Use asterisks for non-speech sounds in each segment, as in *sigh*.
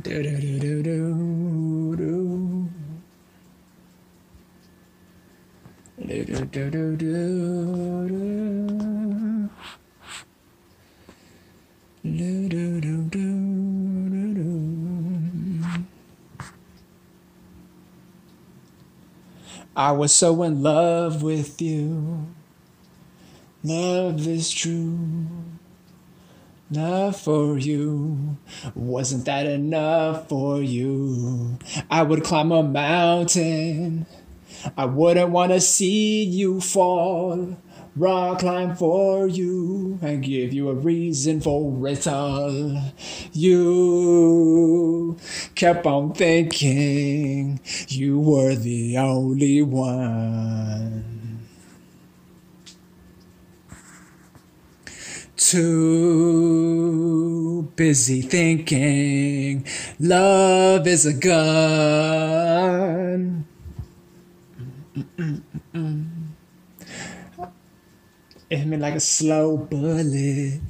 Do do do do do do. Do do do do do do. Do do do do do do. I was so in love with you. Love is true. Love for you. Wasn't that enough for you? I would climb a mountain. I wouldn't want to see you fall. Rock climb for you and give you a reason for it all. You kept on thinking you were the only one. Too busy thinking love is a gun. It hit me like a slow bullet,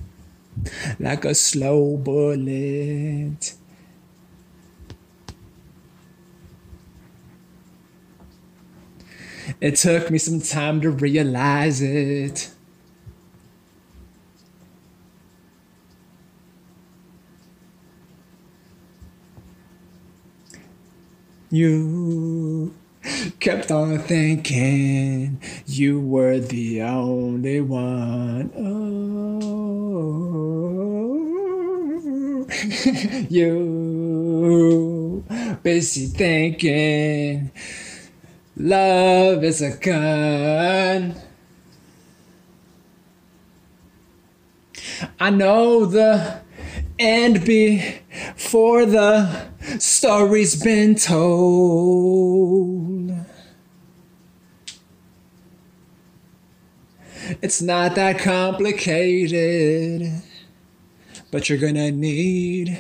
like a slow bullet. It took me some time to realize it. You kept on thinking you were the only one. Oh, *laughs* you busy thinking love is a gun. I know the end before the story's been told. It's not that complicated, but you're gonna need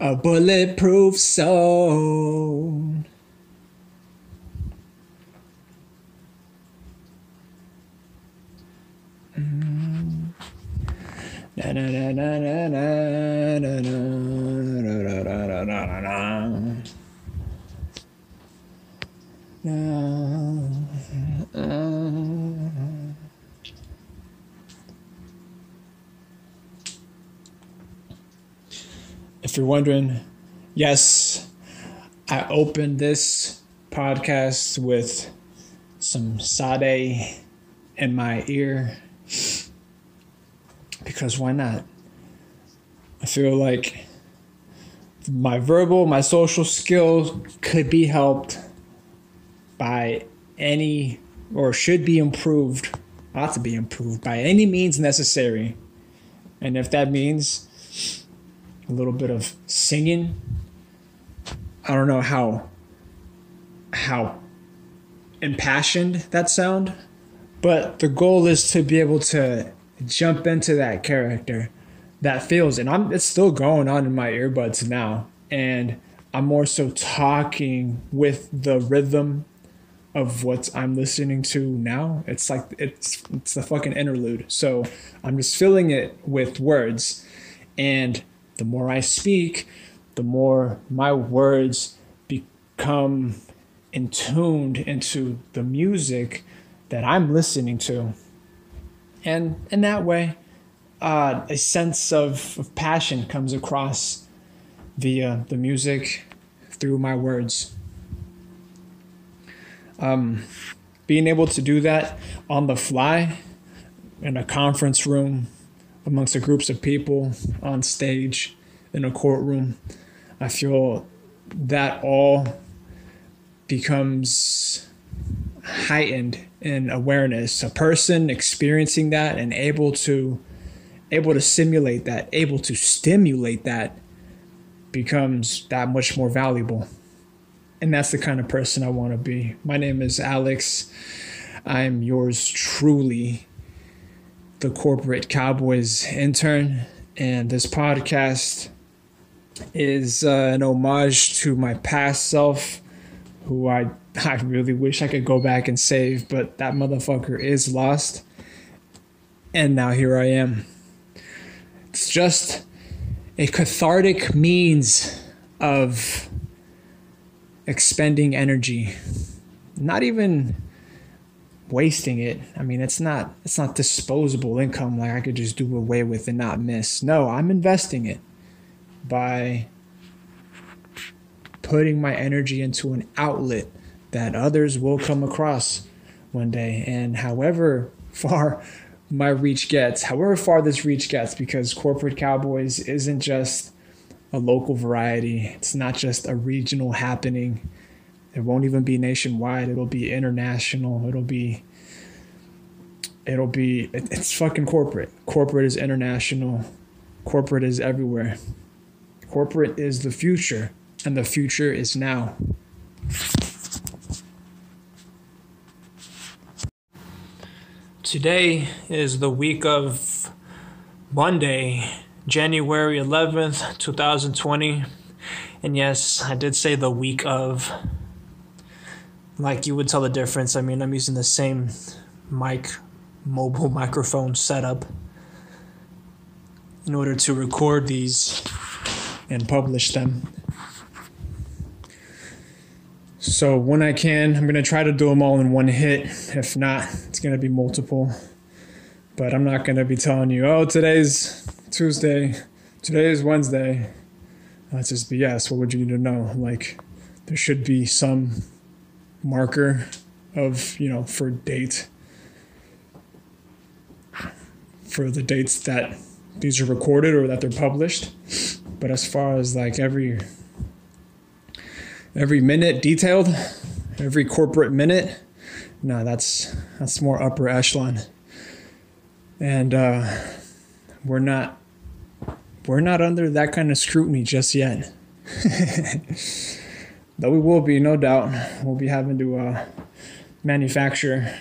a bulletproof soul. If you're wondering, yes, I opened this podcast with some sade in my ear because why not? I feel like my verbal, my social skills could be helped by any or should be improved, ought to be improved by any means necessary. And if that means a little bit of singing, I don't know how how impassioned that sound, but the goal is to be able to jump into that character that feels and I'm it's still going on in my earbuds now and I'm more so talking with the rhythm of what I'm listening to now. It's like it's it's the fucking interlude. So I'm just filling it with words and the more I speak, the more my words become in tuned into the music that I'm listening to and in that way, uh, a sense of, of passion comes across via the music through my words. Um, being able to do that on the fly in a conference room amongst a groups of people on stage in a courtroom, I feel that all becomes heightened in awareness a person experiencing that and able to able to simulate that able to stimulate that becomes that much more valuable. And that's the kind of person i want to be. My name is alex. I'm yours truly the corporate cowboys intern. And this podcast is uh, an homage to my past self who i I really wish I could go back and save, but that motherfucker is lost. And now here I am. It's just a cathartic means of expending energy, not even wasting it. I mean, it's not it's not disposable income like I could just do away with and not miss. No, I'm investing it by putting my energy into an outlet that others will come across one day. And however far my reach gets, however far this reach gets, because Corporate Cowboys isn't just a local variety, it's not just a regional happening. It won't even be nationwide. It'll be international. It'll be it'll be it's fucking corporate. Corporate is international. Corporate is everywhere. Corporate is the future and the future is now. Today is the week of Monday, January 11th, 2020. And yes, I did say the week of. Like you would tell the difference. I mean, I'm using the same mic, mobile microphone setup in order to record these and publish them. So when I can, I'm gonna try to do them all in one hit. If not, it's gonna be multiple. But I'm not gonna be telling you, oh, today's Tuesday, today is Wednesday. That's just BS. What would you need to know? Like, there should be some marker of, you know, for date, for the dates that these are recorded or that they're published. But as far as like every every minute detailed, every corporate minute. No, that's that's more upper echelon. And uh, we're not we're not under that kind of scrutiny just yet. *laughs* Though we will be, no doubt. We'll be having to uh, manufacture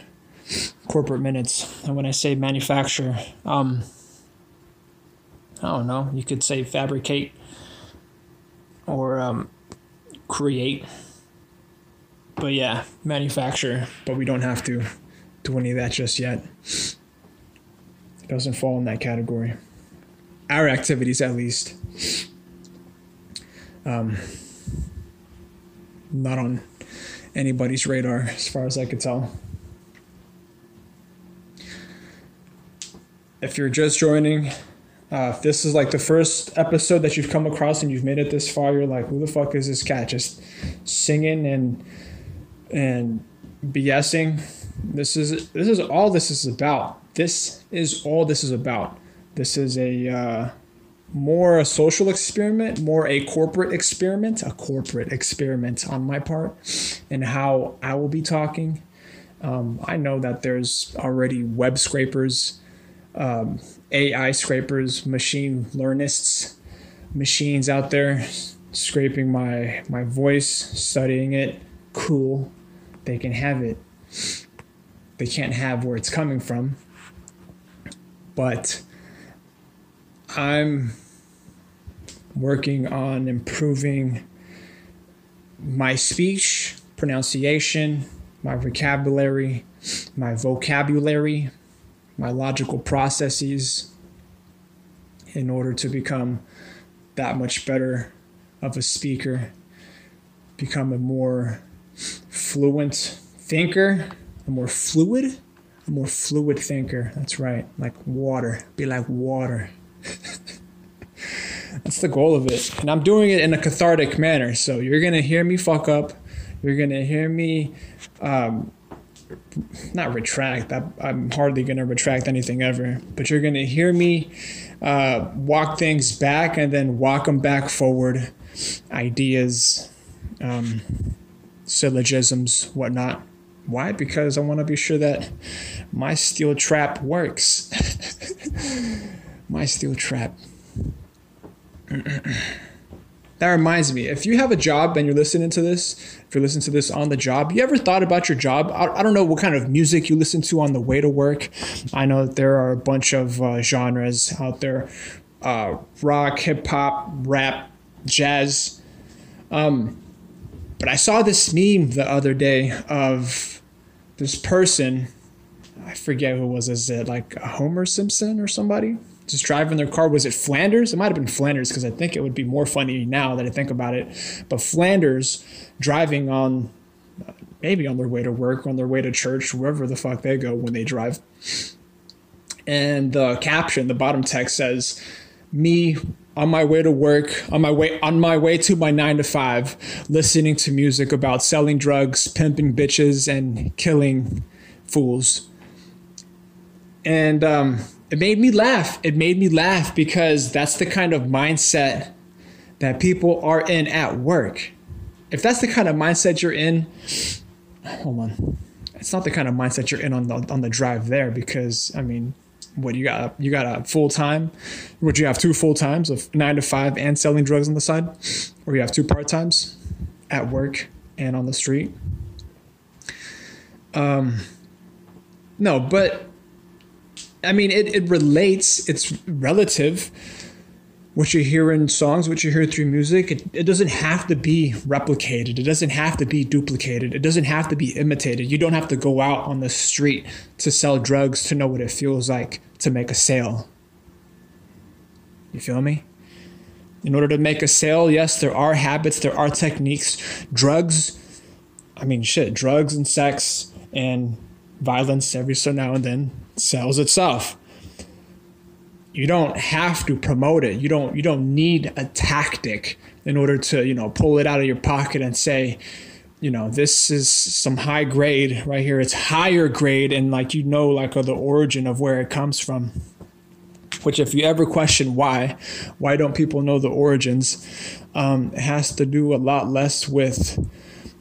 corporate minutes. And when I say manufacture, um, I don't know, you could say fabricate or um, create. But yeah, manufacture, but we don't have to do any of that just yet. It doesn't fall in that category. Our activities, at least. Um, not on anybody's radar, as far as I could tell. If you're just joining, uh, if this is like the first episode that you've come across and you've made it this far, you're like, who the fuck is this cat just singing and and BSing? This is this is all this is about. This is all this is about. This is a uh, more a social experiment, more a corporate experiment, a corporate experiment on my part, and how I will be talking. Um, I know that there's already web scrapers. Um, AI scrapers, machine learnists, machines out there scraping my my voice, studying it. Cool. They can have it. They can't have where it's coming from. But I'm working on improving my speech, pronunciation, my vocabulary, my vocabulary, my logical processes in order to become that much better of a speaker, become a more fluent thinker, a more fluid, a more fluid thinker. That's right, like water, be like water. *laughs* That's the goal of it. And I'm doing it in a cathartic manner. So you're going to hear me fuck up. You're going to hear me um, not retract. I, I'm hardly going to retract anything ever, but you're going to hear me uh, walk things back and then walk them back forward. Ideas, um, syllogisms, whatnot. Why? Because I want to be sure that my steel trap works. *laughs* my steel trap. *clears throat* that reminds me if you have a job and you're listening to this if you're listening to this on the job you ever thought about your job? I, I don't know what kind of music you listen to on the way to work. I know there are a bunch of uh, genres out there uh, rock hip-hop rap jazz. Um, but i saw this meme the other day of this person i forget who was is it like homer simpson or somebody just driving their car. Was it Flanders? It might have been Flanders because I think it would be more funny now that I think about it. But Flanders driving on maybe on their way to work, on their way to church, wherever the fuck they go when they drive. And the caption, the bottom text says, "Me on my way to work, on my way on my way to my 9 to 5, listening to music about selling drugs, pimping bitches and killing fools." And um, it made me laugh. It made me laugh because that's the kind of mindset that people are in at work. If that's the kind of mindset you're in, hold on. It's not the kind of mindset you're in on the on the drive there because I mean, what you got? You got a full time. Would you have two full times of nine to five and selling drugs on the side, or you have two part times at work and on the street? Um, no, but I mean, it, it relates. It's relative what you hear in songs, what you hear through music, it, it doesn't have to be replicated. It doesn't have to be duplicated. It doesn't have to be imitated. You don't have to go out on the street to sell drugs to know what it feels like to make a sale. You feel me? In order to make a sale, yes, there are habits, there are techniques. Drugs, I mean, shit, drugs and sex and violence every so now and then sells itself you don't have to promote it. You don't you don't need a tactic in order to, you know, pull it out of your pocket and say, you know, this is some high grade right here. It's higher grade and like you know like the origin of where it comes from. Which if you ever question why, why don't people know the origins? Um, has to do a lot less with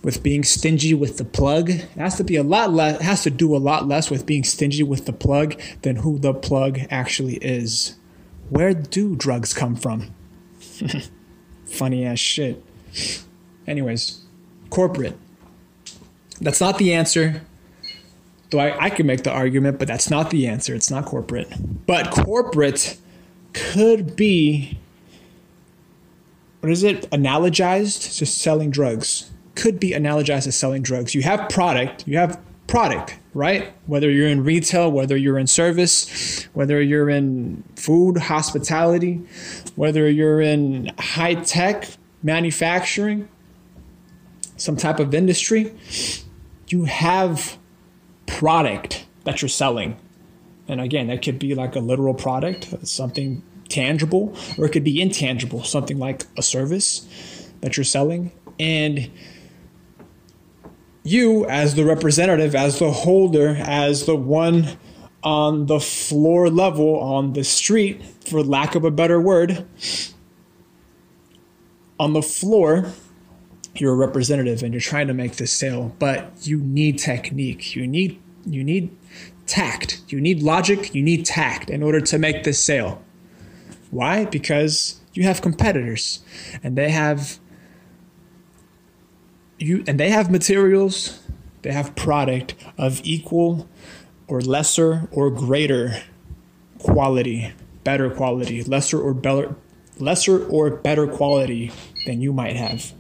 with being stingy with the plug. It has to be a lot less has to do a lot less with being stingy with the plug than who the plug actually is. Where do drugs come from? *laughs* Funny ass shit. Anyways, corporate. That's not the answer. Though I, I can make the argument, but that's not the answer. It's not corporate. But corporate could be what is it? Analogized to selling drugs could be analogized as selling drugs. You have product, you have product, right? Whether you're in retail, whether you're in service, whether you're in food, hospitality, whether you're in high tech manufacturing, some type of industry, you have product that you're selling. And again, that could be like a literal product, something tangible, or it could be intangible, something like a service that you're selling. And you as the representative, as the holder, as the one on the floor level, on the street, for lack of a better word, on the floor, you're a representative and you're trying to make this sale, but you need technique. You need you need tact. You need logic, you need tact in order to make this sale. Why? Because you have competitors and they have you and they have materials, they have product of equal or lesser or greater quality, better quality, lesser or better lesser or better quality than you might have.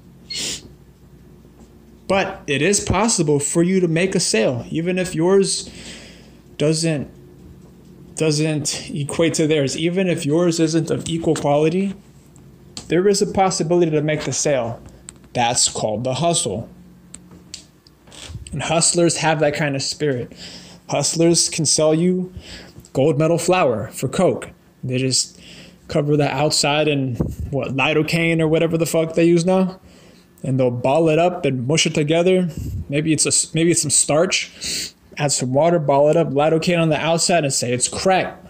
But it is possible for you to make a sale even if yours doesn't doesn't equate to theirs, even if yours isn't of equal quality, there is a possibility to make the sale. That's called the hustle. And hustlers have that kind of spirit. Hustlers can sell you gold medal flour for Coke. They just cover the outside in what lidocaine or whatever the fuck they use now, and they'll ball it up and mush it together. Maybe it's a maybe it's some starch. Add some water, ball it up, lidocaine on the outside, and say it's crack.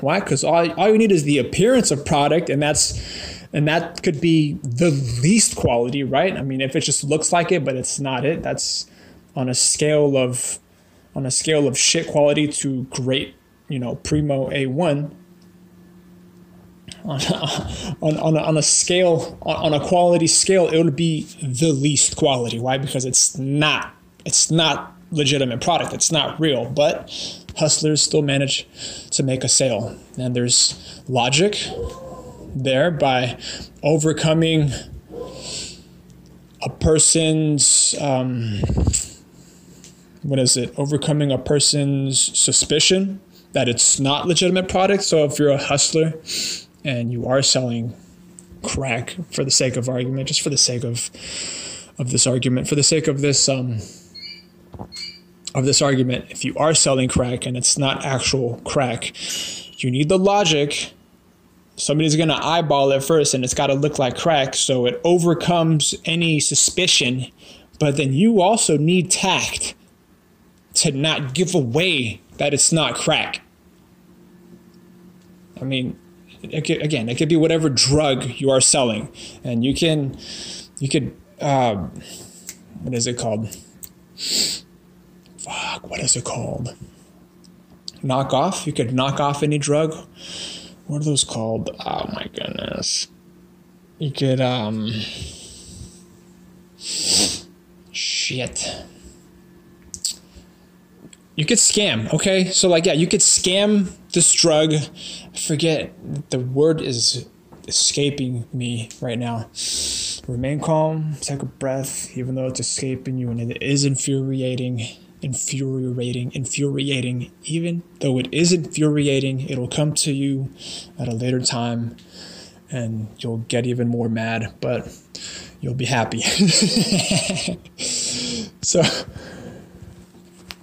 Why? Because all, all you need is the appearance of product, and that's and that could be the least quality, right? I mean, if it just looks like it, but it's not it, that's on a scale of on a scale of shit quality to great, you know, primo A1. On, on, on, a, on a scale, on, on a quality scale, it would be the least quality. Why? Because it's not, it's not legitimate product. It's not real, but hustlers still manage to make a sale. And there's logic, there by overcoming a person's um, what is it overcoming a person's suspicion that it's not legitimate product. So if you're a hustler and you are selling crack for the sake of argument, just for the sake of of this argument, for the sake of this um of this argument, if you are selling crack and it's not actual crack, you need the logic. Somebody's going to eyeball it first and it's got to look like crack so it overcomes any suspicion. But then you also need tact to not give away that it's not crack. I mean, it could, again, it could be whatever drug you are selling, and you can, you could, uh, what is it called? Fuck, what is it called? Knock off. You could knock off any drug. What are those called? Oh my goodness. You could, um, shit. You could scam okay? So like yeah you could scam this drug. I forget the word is escaping me right now. Remain calm take a breath even though it's escaping you and it is infuriating infuriating infuriating even though it is infuriating it'll come to you at a later time and you'll get even more mad but you'll be happy *laughs* so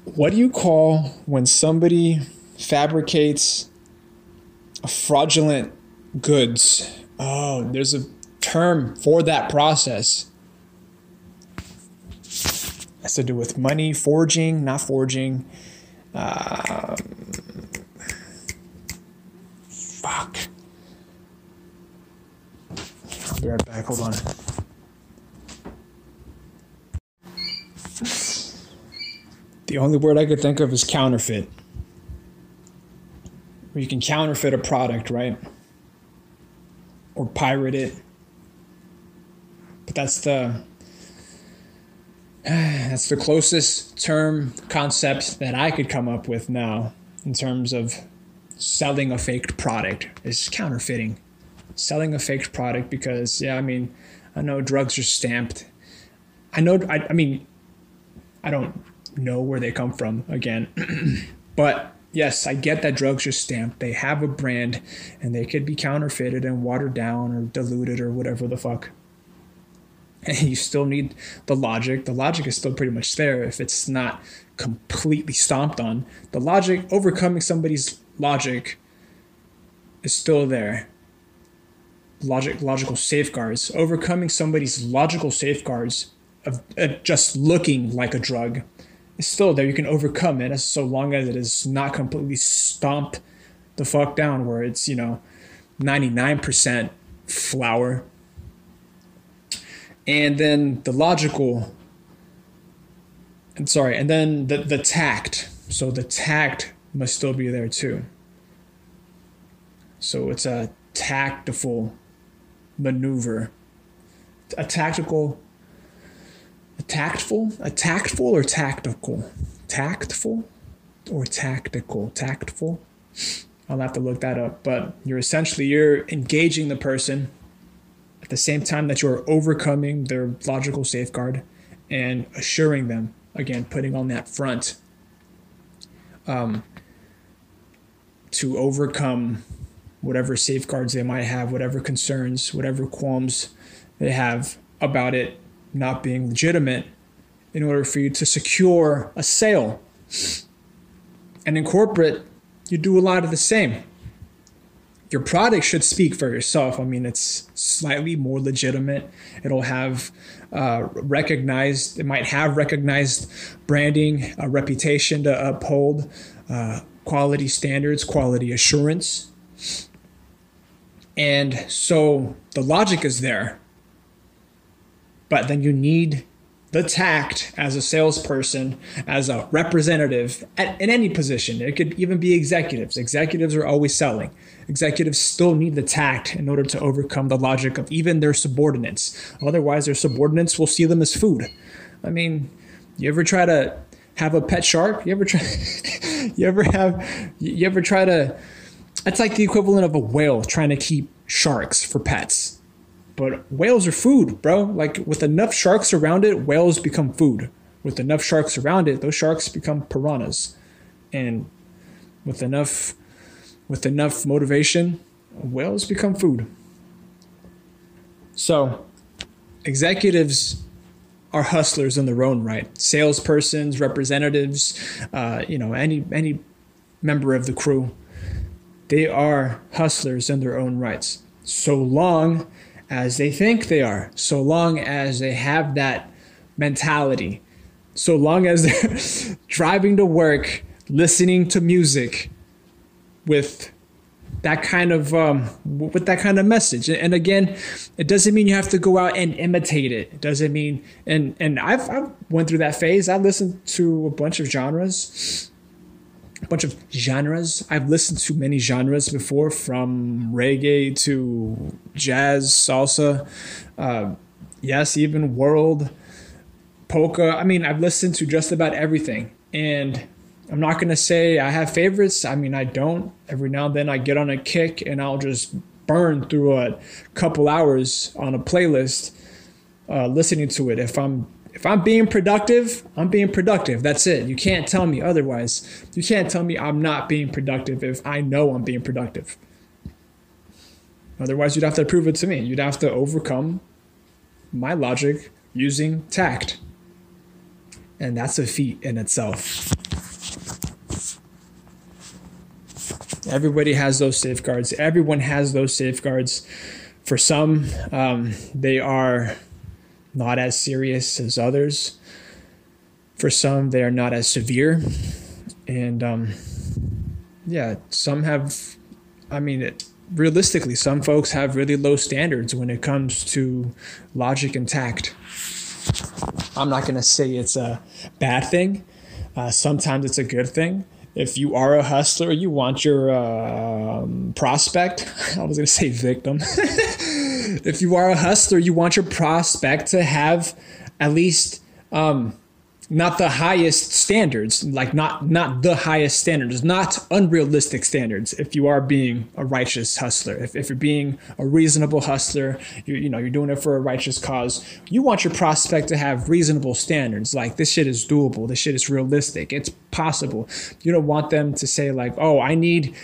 what do you call when somebody fabricates fraudulent goods? Oh, there's a term for that process. Has to do with money, forging, not forging. Um, fuck. I'll be right back. Hold on. The only word I could think of is counterfeit. Where you can counterfeit a product, right? Or pirate it. But that's the *sighs* that's the closest term concept that I could come up with now in terms of selling a faked product is counterfeiting. Selling a faked product because yeah, I mean, I know drugs are stamped. I know I, I mean I don't know where they come from again. *clears throat* but yes, I get that drugs are stamped. They have a brand and they could be counterfeited and watered down or diluted or whatever the fuck. And *laughs* you still need the logic. The logic is still pretty much there if it's not completely stomped on. The logic, overcoming somebody's logic, is still there. Logic, logical safeguards. Overcoming somebody's logical safeguards of, of just looking like a drug is still there. You can overcome it as so long as it is not completely stomped the fuck down where it's, you know, 99% flour. And then the logical sorry, and then the, the tact. So the tact must still be there too. So it's a tactful maneuver, a tactical a tactful? A tactful or tactical? Tactful or tactical? Tactful? I'll have to look that up. But you're essentially you're engaging the person at the same time that you're overcoming their logical safeguard and assuring them again putting on that front um, to overcome whatever safeguards they might have whatever concerns whatever qualms they have about it not being legitimate in order for you to secure a sale. And in corporate, you do a lot of the same. Your product should speak for yourself. I mean, it's slightly more legitimate. It'll have uh, recognized, it might have recognized branding, a reputation to uphold, uh, quality standards, quality assurance. And so the logic is there but then you need the tact as a salesperson, as a representative at, in any position. It could even be executives. Executives are always selling. Executives still need the tact in order to overcome the logic of even their subordinates. Otherwise, their subordinates will see them as food. I mean, you ever try to have a pet shark? You ever try? *laughs* you ever have? You ever try to? It's like the equivalent of a whale trying to keep sharks for pets. But whales are food, bro. Like with enough sharks around it, whales become food. With enough sharks around it, those sharks become piranhas. And with enough with enough motivation, whales become food. So, executives are hustlers in their own right. Salespersons, representatives, uh, you know, any any member of the crew, they are hustlers in their own rights. So long as they think they are, so long as they have that mentality, so long as they're *laughs* driving to work, listening to music with that kind of um, with that kind of message. And again, it doesn't mean you have to go out and imitate it. It doesn't mean and and I've I've went through that phase. I listened to a bunch of genres, a bunch of genres. I've listened to many genres before, from reggae to jazz, salsa, uh, yes, even world polka. I mean, I've listened to just about everything, and I'm not going to say I have favorites. I mean, I don't. Every now and then I get on a kick and I'll just burn through a couple hours on a playlist uh, listening to it. If I'm if I'm being productive, I'm being productive. That's it. You can't tell me otherwise. You can't tell me I'm not being productive if I know I'm being productive. Otherwise, you'd have to prove it to me. You'd have to overcome my logic using tact. And that's a feat in itself. Everybody has those safeguards. Everyone has those safeguards. For some, um, they are not as serious as others. For some, they are not as severe. And um, yeah, some have, I mean, it, realistically, some folks have really low standards when it comes to logic and tact. I'm not going to say it's a bad thing. Uh, sometimes it's a good thing if you are a hustler, you want your um, prospect. *laughs* I was going to say victim. *laughs* if you are a hustler, you want your prospect to have at least um, not the highest standards, like not not the highest standards, not unrealistic standards. If you are being a righteous hustler, if, if you're being a reasonable hustler, you you know you're doing it for a righteous cause. You want your prospect to have reasonable standards, like this shit is doable, this shit is realistic, it's possible. You don't want them to say like, oh, I need.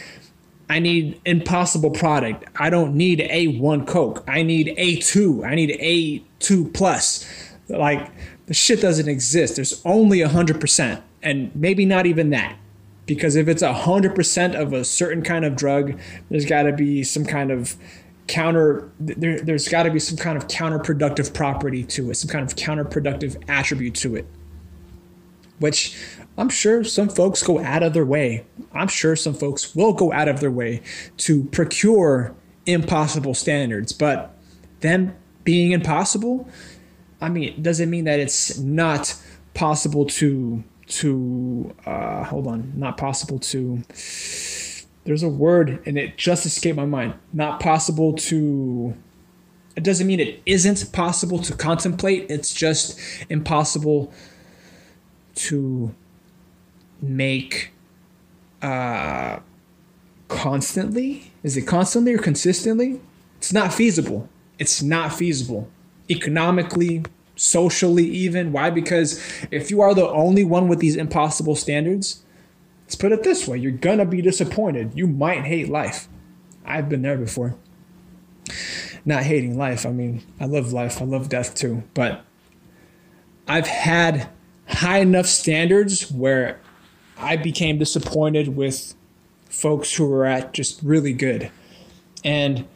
I need impossible product. I don't need A1 Coke. I need A2. I need A2 plus. Like the shit doesn't exist. There's only 100%, and maybe not even that. Because if it's 100% of a certain kind of drug, there's got to be some kind of counter there, there's got to be some kind of counterproductive property to it some kind of counterproductive attribute to it which i'm sure some folks go out of their way i'm sure some folks will go out of their way to procure impossible standards but them being impossible I mean, it doesn't mean that it's not possible to to uh, hold on, not possible to. There's a word and it just escaped my mind. Not possible to. It doesn't mean it isn't possible to contemplate. It's just impossible to make uh, constantly. Is it constantly or consistently? It's not feasible. It's not feasible economically, socially, even. Why? Because if you are the only one with these impossible standards, let's put it this way you're gonna be disappointed. You might hate life. I've been there before. Not hating life. I mean, I love life, I love death too. But I've had high enough standards where I became disappointed with folks who were at just really good. And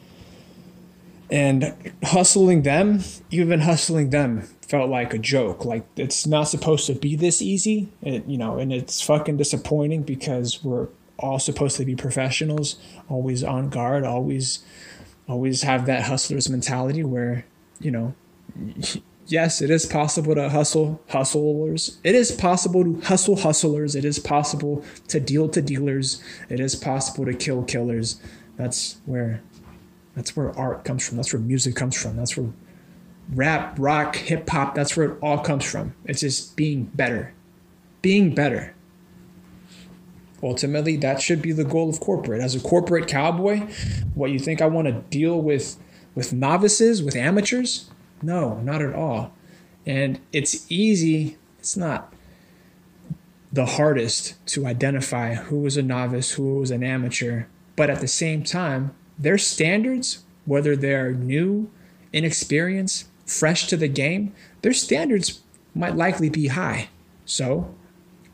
and hustling them, even hustling them felt like a joke. Like it's not supposed to be this easy, and you know, and it's fucking disappointing because we're all supposed to be professionals, always on guard, always, always have that hustler's mentality where you know. Yes, it is possible to hustle hustlers. It is possible to hustle hustlers. It is possible to deal to dealers. It is possible to kill killers. That's where that's where art comes from. That's where music comes from. That's where rap, rock, hip hop, that's where it all comes from. It's just being better. Being better. Ultimately, that should be the goal of corporate. As a corporate cowboy, what you think I want to deal with with novices, with amateurs? No, not at all. And it's easy, it's not the hardest to identify who was a novice, who was an amateur. But at the same time, their standards, whether they're new, inexperienced, fresh to the game, their standards might likely be high. So,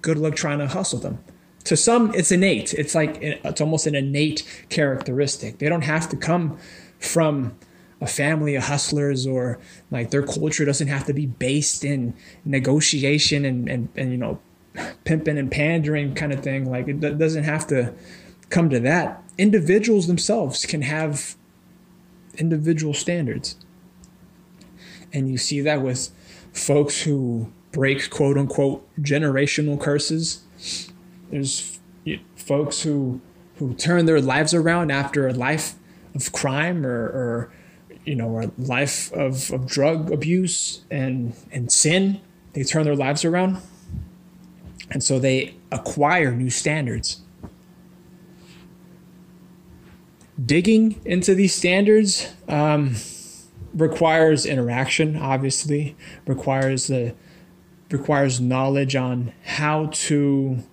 good luck trying to hustle them. To some, it's innate. It's like it's almost an innate characteristic. They don't have to come from a family of hustlers or like their culture doesn't have to be based in negotiation and, and, and you know pimping and pandering kind of thing. Like it doesn't have to come to that. Individuals themselves can have individual standards. And you see that with folks who break quote unquote generational curses. There's folks who who turn their lives around after a life of crime or, or you know, a life of, of drug abuse and, and sin. They turn their lives around and so they acquire new standards. Digging into these standards um, requires interaction, obviously, requires the requires knowledge on how to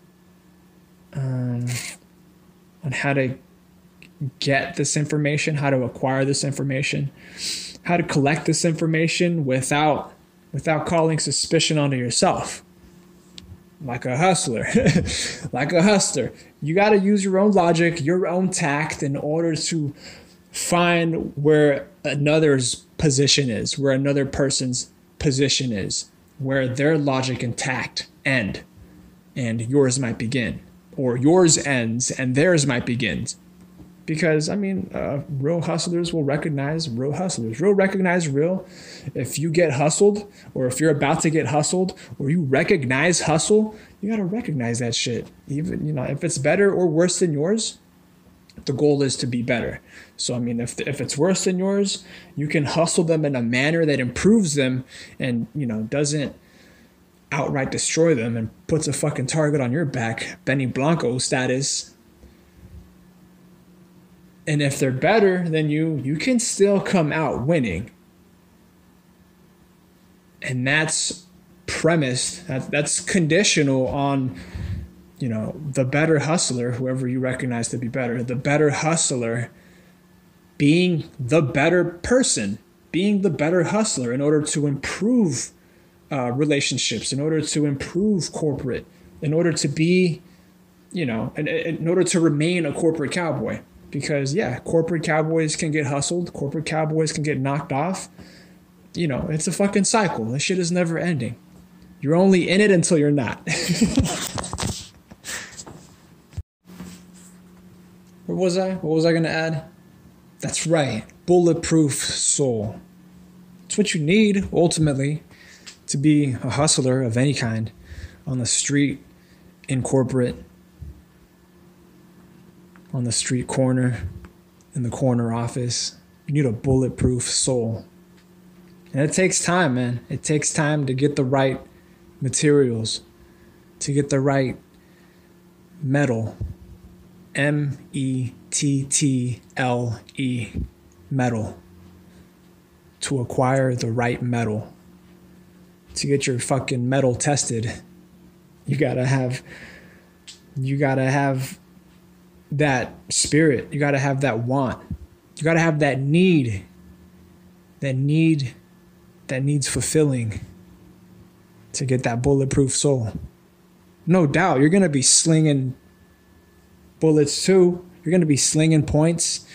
um, on how to get this information, how to acquire this information, how to collect this information without without calling suspicion onto yourself like a hustler. *laughs* like a hustler. You got to use your own logic, your own tact in order to find where another's position is, where another person's position is, where their logic and tact end and yours might begin, or yours ends and theirs might begin because I mean, uh, real hustlers will recognize real hustlers. Real recognize real. If you get hustled, or if you're about to get hustled, or you recognize hustle, you gotta recognize that shit. Even you know, if it's better or worse than yours, the goal is to be better. So I mean, if if it's worse than yours, you can hustle them in a manner that improves them, and you know doesn't outright destroy them and puts a fucking target on your back, Benny Blanco status and if they're better than you, you can still come out winning. And that's premised, that, that's conditional on, you know, the better hustler, whoever you recognize to be better, the better hustler being the better person, being the better hustler in order to improve uh, relationships, in order to improve corporate, in order to be, you know, in, in order to remain a corporate cowboy because yeah, corporate cowboys can get hustled, corporate cowboys can get knocked off. You know, it's a fucking cycle. This shit is never ending. You're only in it until you're not. *laughs* Where was I? What was I gonna add? That's right, bulletproof soul. It's what you need ultimately to be a hustler of any kind on the street, in corporate, on the street corner, in the corner office. You need a bulletproof soul. And it takes time, man. It takes time to get the right materials, to get the right metal. M E T T L E, mettle. To acquire the right mettle. To get your fucking mettle tested, you gotta have, you gotta have that spirit. You got to have that want. You got to have that need. That need that needs fulfilling to get that bulletproof soul. No doubt, you're going to be slinging bullets too. You're going to be slinging points,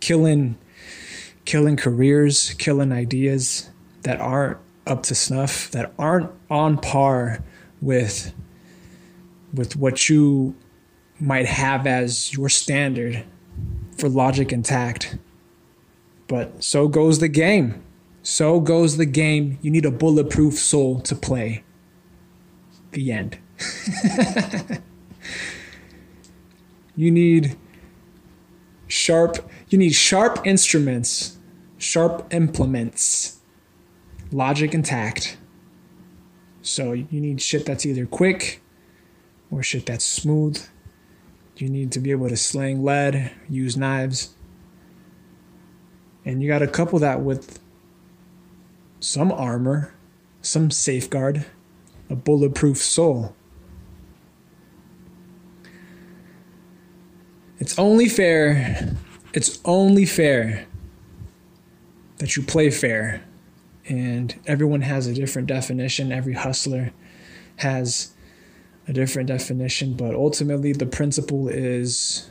killing killing careers, killing ideas that aren't up to snuff, that aren't on par with with what you might have as your standard for logic intact. But so goes the game. So goes the game. You need a bulletproof soul to play. The end. *laughs* you need sharp you need sharp instruments, sharp implements, logic intact. So you need shit that's either quick or shit that's smooth you need to be able to sling lead, use knives. And you got to couple that with some armor, some safeguard, a bulletproof soul. It's only fair, it's only fair that you play fair. And everyone has a different definition. Every hustler has a different definition, but ultimately the principle is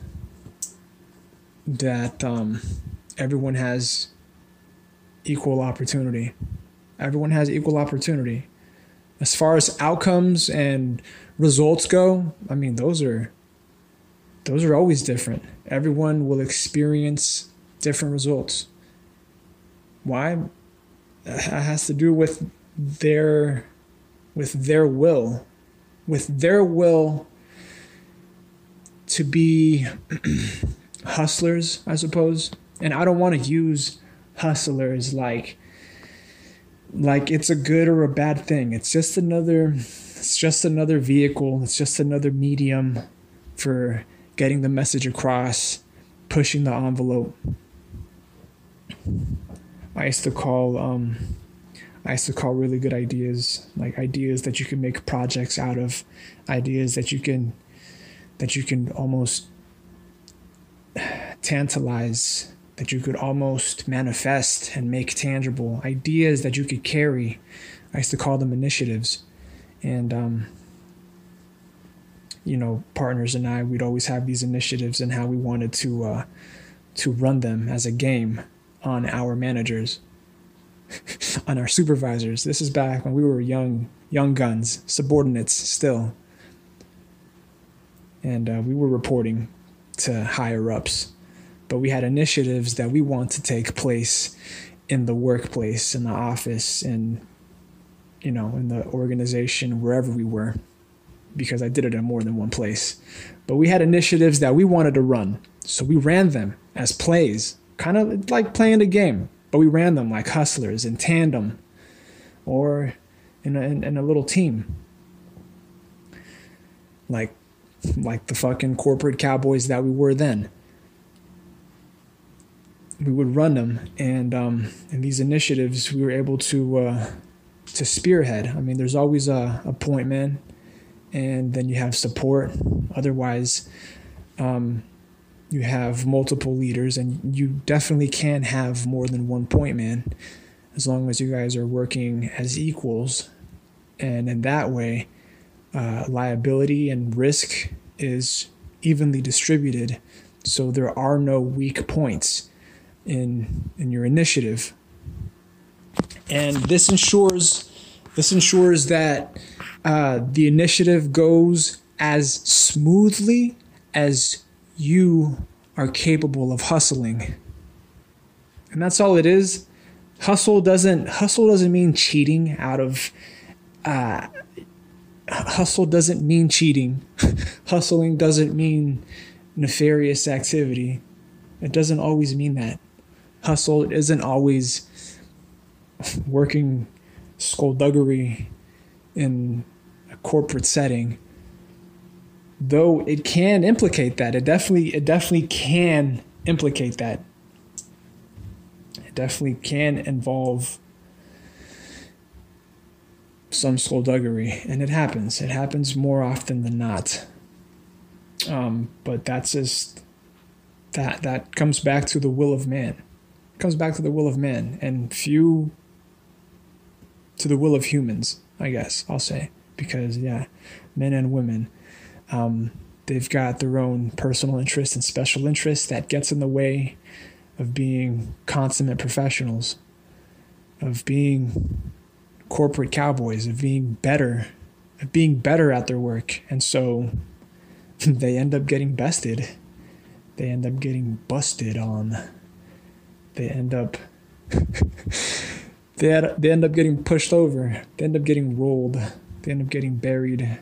that um, everyone has equal opportunity. Everyone has equal opportunity. As far as outcomes and results go, I mean those are those are always different. Everyone will experience different results. Why? It has to do with their with their will, with their will to be *clears throat* hustlers, I suppose. And I don't want to use hustlers like like it's a good or a bad thing. It's just another it's just another vehicle. It's just another medium for getting the message across, pushing the envelope. I used to call um, I used to call really good ideas like ideas that you can make projects out of, ideas that you can that you can almost tantalize, that you could almost manifest and make tangible, ideas that you could carry. I used to call them initiatives, and um, you know, partners and I, we'd always have these initiatives and how we wanted to uh, to run them as a game on our managers, *laughs* on our supervisors. This is back when we were young, young guns, subordinates still, and uh, we were reporting to higher ups, but we had initiatives that we want to take place in the workplace, in the office, and you know, in the organization, wherever we were because I did it in more than one place. But we had initiatives that we wanted to run. So we ran them as plays, kind of like playing a game, but we ran them like hustlers in tandem or in a, in, in a little team. Like like the fucking corporate cowboys that we were then. We would run them, and um, in these initiatives, we were able to uh, to spearhead. I mean, there's always a, a point man and then you have support. Otherwise, um, you have multiple leaders, and you definitely can have more than one point man as long as you guys are working as equals. And in that way, uh, liability and risk is evenly distributed, so there are no weak points in in your initiative. And this ensures this ensures that uh, the initiative goes as smoothly as you are capable of hustling. And that's all it is. Hustle doesn't hustle doesn't mean cheating out of uh, hustle doesn't mean cheating. *laughs* Hustling doesn't mean nefarious activity. It doesn't always mean that. Hustle isn't always working skullduggery in a corporate setting though it can implicate that it definitely it definitely can implicate that. It definitely can involve some skullduggery and it happens. It happens more often than not. Um, but that's just that that comes back to the will of man. It comes back to the will of man and few to the will of humans i guess i'll say. Because yeah, men and women, um, they've got their own personal interests and special interests that gets in the way of being consummate professionals, of being corporate cowboys, of being better, of being better at their work, and so *laughs* they end up getting bested. They end up getting busted on. They end up. *laughs* they, had, they end up getting pushed over. They end up getting rolled they end up getting buried,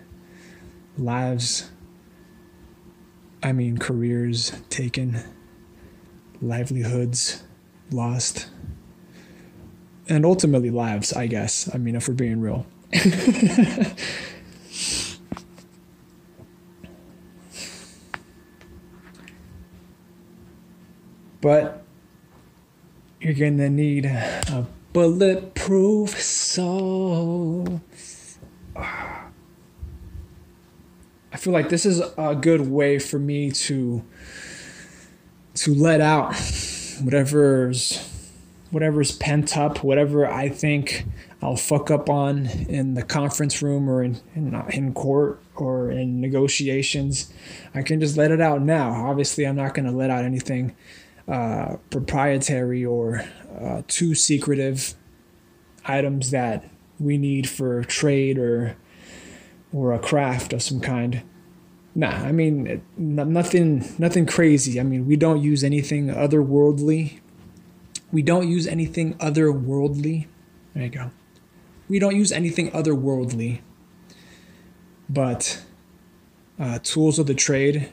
lives, I mean, careers taken, livelihoods lost, and ultimately lives, I guess. I mean, if we're being real. *laughs* but you're gonna need a bulletproof soul. *sighs* Ah. Feel like this is a good way for me to to let out whatever's whatever's pent up, whatever I think I'll fuck up on in the conference room or in, in, in court or in negotiations. I can just let it out now. Obviously, I'm not going to let out anything uh, proprietary or uh, too secretive items that we need for trade or or a craft of some kind. Nah, I mean nothing nothing crazy. I mean, we don't use anything otherworldly we don't use anything otherworldly. There you go. We don't use anything otherworldly, but uh, tools of the trade,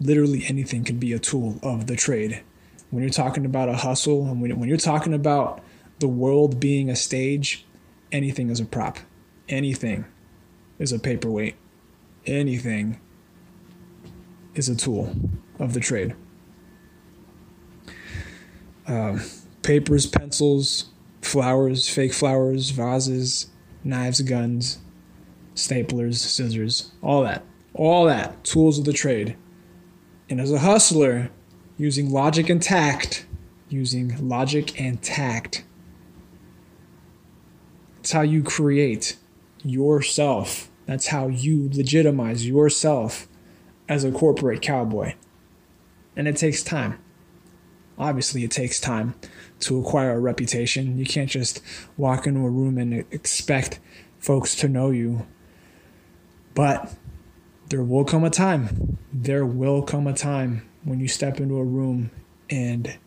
literally anything can be a tool of the trade. When you're talking about a hustle, and when, when you're talking about the world being a stage, anything is a prop. Anything is a paperweight. Anything is a tool of the trade uh, papers, pencils, flowers, fake flowers, vases, knives, guns, staplers, scissors, all that. All that. Tools of the trade. And as a hustler, using logic and tact, using logic and tact, it's how you create yourself. That's how you legitimize yourself as a corporate cowboy. And it takes time obviously it takes time to acquire a reputation. You can't just walk into a room and expect folks to know you. But there will come a time, there will come a time when you step into a room and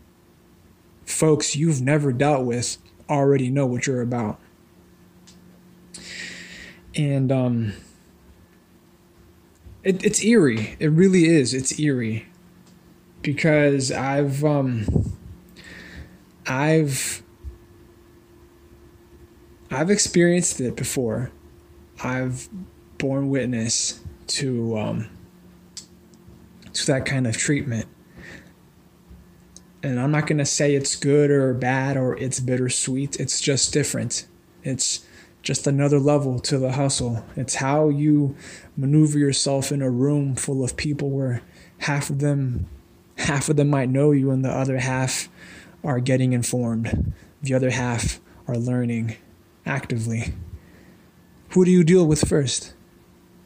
folks you've never dealt with already know what you're about. And um, it, it's eerie. It really is. It's eerie because I've um I've I've experienced it before. I've borne witness to um to that kind of treatment. And I'm not going to say it's good or bad or it's bittersweet. It's just different. It's just another level to the hustle. It's how you maneuver yourself in a room full of people where half of them half of them might know you and the other half are getting informed. The other half are learning actively. Who do you deal with first?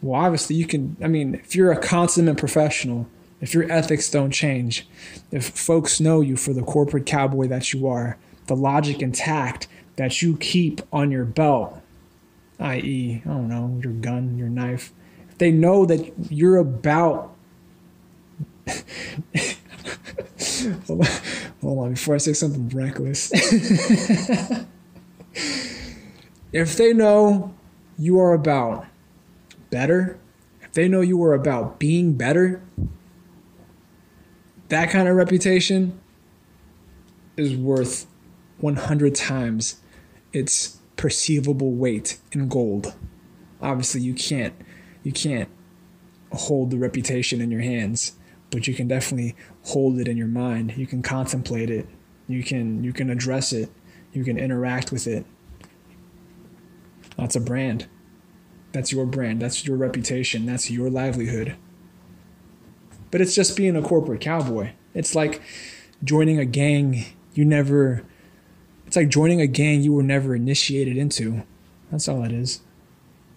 Well, obviously, you can. I mean, if you're a consummate professional, if your ethics don't change, if folks know you for the corporate cowboy that you are, the logic and tact that you keep on your belt, i.e., I don't know, your gun, your knife, if they know that you're about *laughs* hold, on, before I say something reckless. *laughs* if they know you are about better, if they know you are about being better, that kind of reputation is worth 100 times its perceivable weight in gold. Obviously, you can't you can't hold the reputation in your hands but you can definitely hold it in your mind. You can contemplate it. You can you can address it. You can interact with it. That's a brand. That's your brand. That's your reputation. That's your livelihood. But it's just being a corporate cowboy. It's like joining a gang you never it's like joining a gang you were never initiated into. That's all it is.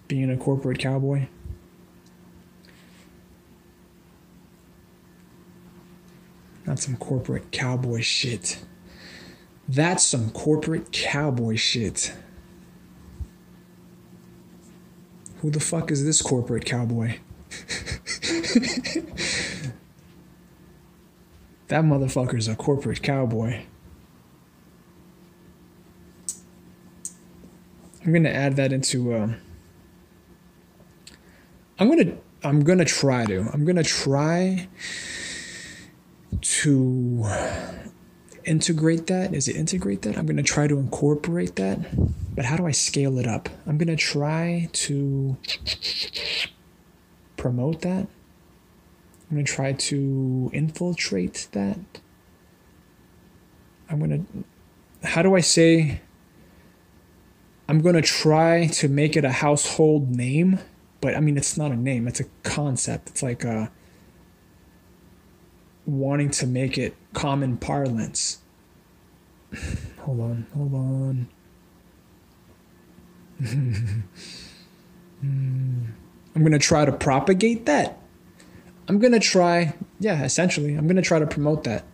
Being a corporate cowboy. That's some corporate cowboy shit. That's some corporate cowboy shit. Who the fuck is this corporate cowboy? *laughs* that motherfucker's a corporate cowboy. I'm gonna add that into. Uh, I'm gonna. I'm gonna try to. I'm gonna try to integrate that. Is it integrate that? I'm going to try to incorporate that. But how do I scale it up? I'm going to try to promote that. I'm to try to infiltrate that. I'm going to, how do I say, I'm going to try to make it a household name, but I mean, it's not a name, it's a concept. It's like a, wanting to make it common parlance. hold on, hold on. *laughs* I'm going to try to propagate that. I'm going to try, yeah, essentially, I'm going to try to promote that.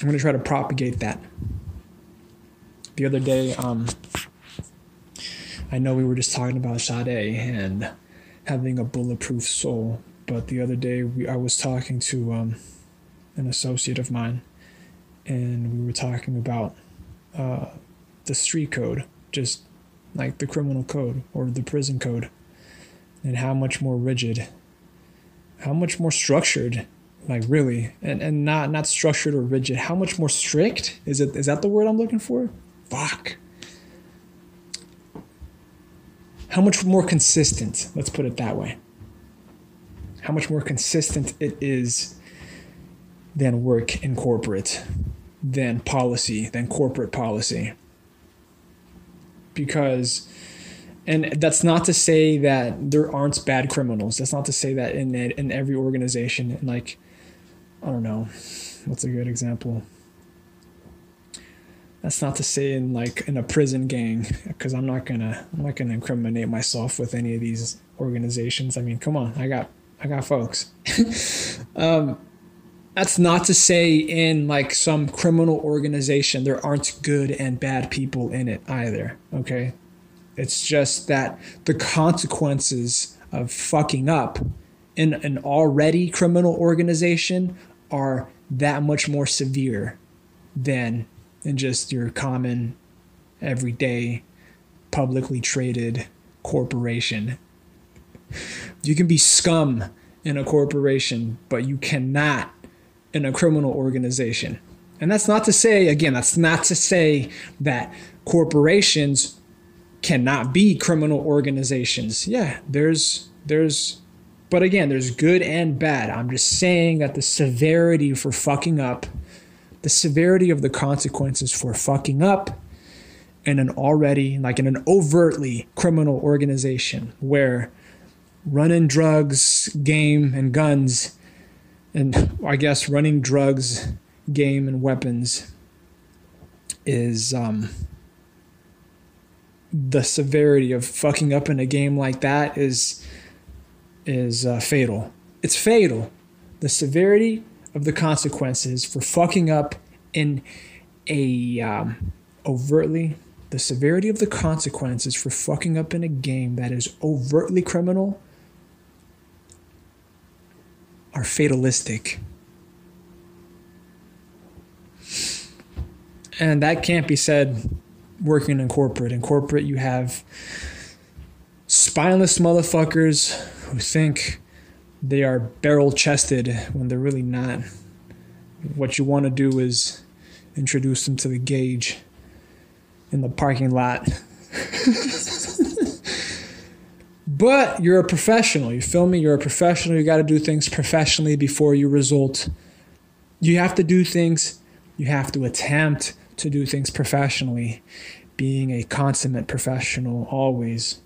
I'm going to try to propagate that. The other day, um, I know we were just talking about Sade and having a bulletproof soul, but the other day we, I was talking to um, an associate of mine, and we were talking about uh, the street code, just like the criminal code or the prison code, and how much more rigid, how much more structured, like really, and, and not not structured or rigid, how much more strict is it? Is that the word I'm looking for? Fuck. How much more consistent? Let's put it that way. How much more consistent it is than work in corporate, than policy, than corporate policy because and that's not to say that there aren't bad criminals that's not to say that in in every organization like i don't know what's a good example that's not to say in like in a prison gang because i'm not gonna i'm not gonna incriminate myself with any of these organizations i mean come on i got i got folks *laughs* um, that's not to say in like some criminal organization there aren't good and bad people in it either. Okay. It's just that the consequences of fucking up in an already criminal organization are that much more severe than in just your common, everyday, publicly traded corporation. You can be scum in a corporation, but you cannot in a criminal organization. And that's not to say, again, that's not to say that corporations cannot be criminal organizations. Yeah, there's, there's, but again, there's good and bad. I'm just saying that the severity for fucking up, the severity of the consequences for fucking up in an already, like in an overtly criminal organization where running drugs, game, and guns and I guess running drugs, game, and weapons is um, the severity of fucking up in a game like that is is uh, fatal. It's fatal. The severity of the consequences for fucking up in a um, overtly the severity of the consequences for fucking up in a game that is overtly criminal are fatalistic. And that can't be said working in corporate. In corporate, you have spineless motherfuckers who think they are barrel chested when they're really not. What you want to do is introduce them to the gauge in the parking lot. *laughs* But you're a professional. You feel me? You're a professional. You got to do things professionally before you result. You have to do things, you have to attempt to do things professionally, being a consummate professional always.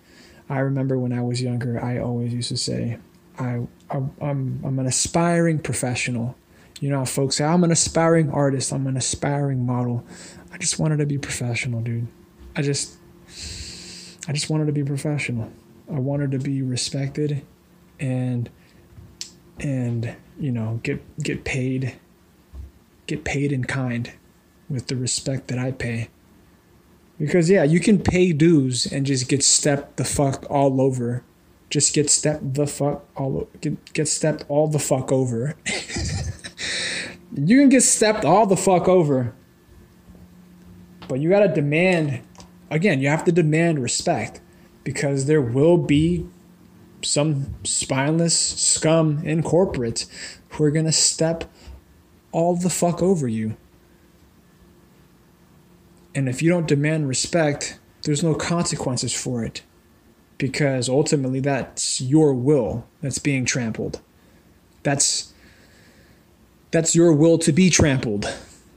I remember when I was younger, I always used to say, I, I I'm I'm an aspiring professional. You know, folks say I'm an aspiring artist, I'm an aspiring model. I just wanted to be professional, dude. I just I just wanted to be professional. I wanted to be respected and and you know get get paid get paid in kind with the respect that I pay. Because yeah, you can pay dues and just get stepped the fuck all over. Just get stepped the fuck all get get stepped all the fuck over. you can get stepped all the fuck over. But you got to demand again, you have to demand respect because there will be some spineless scum in corporate who are going to step all the fuck over you. And if you don't demand respect, there's no consequences for it because ultimately that's your will that's being trampled. That's that's your will to be trampled.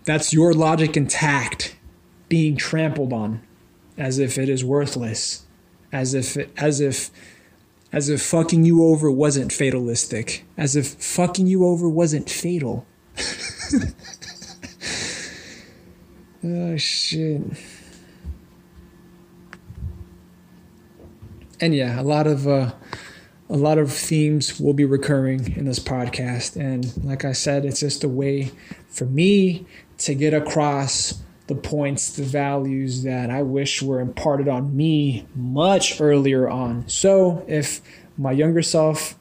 That's your logic intact being trampled on as if it is worthless as if as if As if fucking you over wasn't fatalistic. As if fucking you over wasn't fatal. *laughs* oh shit. And yeah, a lot of uh a lot of themes will be recurring in this podcast. And like I said, it's just a way for me to get across the points, the values that I wish were imparted on me much earlier on. So if my younger self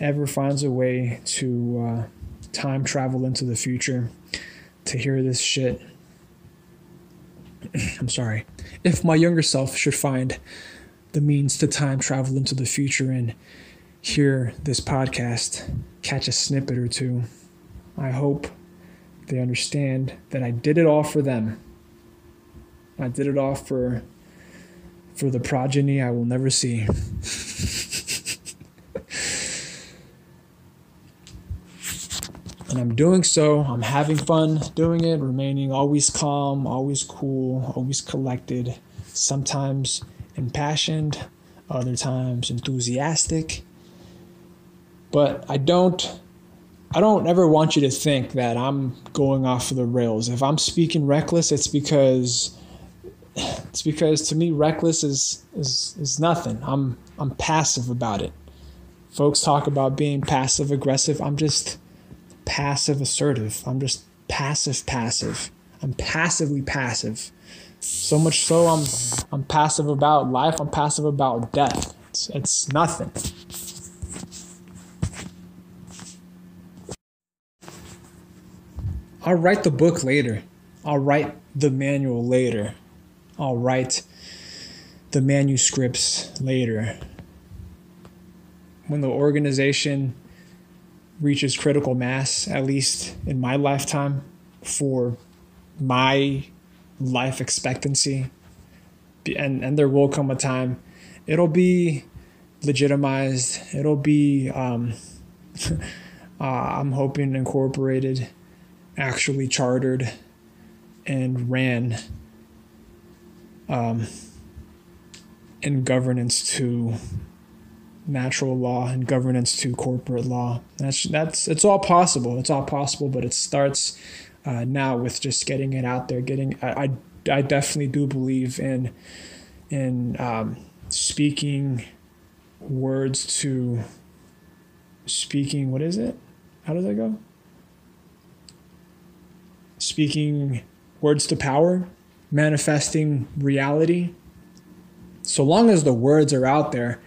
ever finds a way to uh, time travel into the future to hear this shit, *clears throat* I'm sorry. If my younger self should find the means to time travel into the future and hear this podcast, catch a snippet or two, I hope they understand that I did it all for them. I did it all for for the progeny I will never see. and I'm doing so. I'm having fun doing it, remaining always calm, always cool, always collected, sometimes impassioned, other times enthusiastic. But I don't I don't ever want you to think that I'm going off of the rails. If I'm speaking reckless, it's because it's because to me reckless is is is nothing. I'm I'm passive about it. Folks talk about being passive aggressive. I'm just passive assertive. I'm just passive passive. I'm passively passive. So much so I'm I'm passive about life. I'm passive about death. It's, it's nothing. I'll write the book later. I'll write the manual later. I'll write the manuscripts later. When the organization reaches critical mass, at least in my lifetime, for my life expectancy, and, and there will come a time, it'll be legitimized, it'll be, um, *laughs* uh, I'm hoping, incorporated actually chartered and ran um, in governance to natural law and governance to corporate law. That's that's it's all possible. It's all possible, but it starts uh, now with just getting it out there. Getting I, I, definitely do believe in in um, speaking words to speaking. What is it? How does that go? speaking words to power, manifesting reality. So long as the words are out there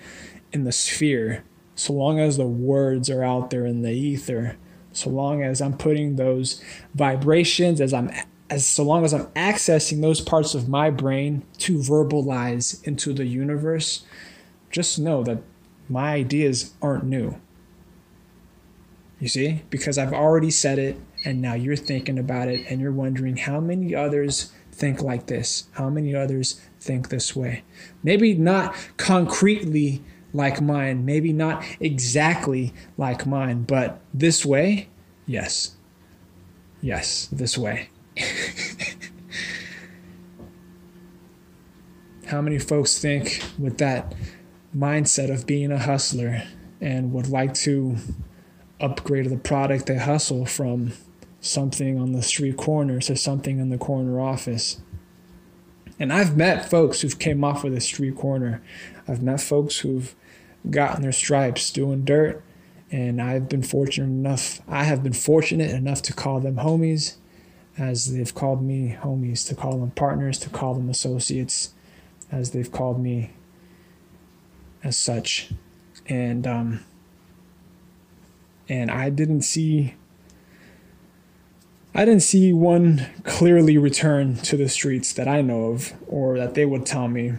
in the sphere, so long as the words are out there in the ether, so long as I'm putting those vibrations as I'm as so long as I'm accessing those parts of my brain to verbalize into the universe, just know that my ideas aren't new. You see? Because I've already said it, and now you're thinking about it and you're wondering how many others think like this? How many others think this way? Maybe not concretely like mine, maybe not exactly like mine, but this way, yes. Yes, this way. *laughs* How many folks think with that mindset of being a hustler and would like to upgrade the product they hustle from something on the street corner to something in the corner office. And I've met folks who've came off with a street corner. I've met folks who've gotten their stripes doing dirt, and I've been fortunate enough. I have been fortunate enough to call them homies, as they've called me homies, to call them partners, to call them associates, as they've called me as such. And um, and I didn't see I didn't see one clearly return to the streets that I know of or that they would tell me.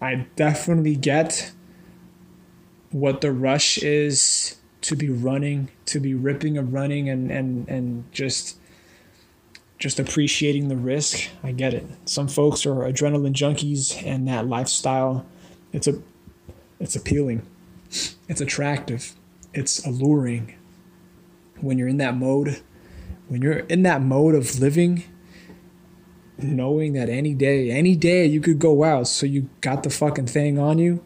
I definitely get what the rush is to be running, to be ripping and running and, and, and just just appreciating the risk. I get it. Some folks are adrenaline junkies and that lifestyle it's a it's appealing. It's attractive. It's alluring. When you're in that mode, when you're in that mode of living, knowing that any day, any day you could go out, so you got the fucking thing on you,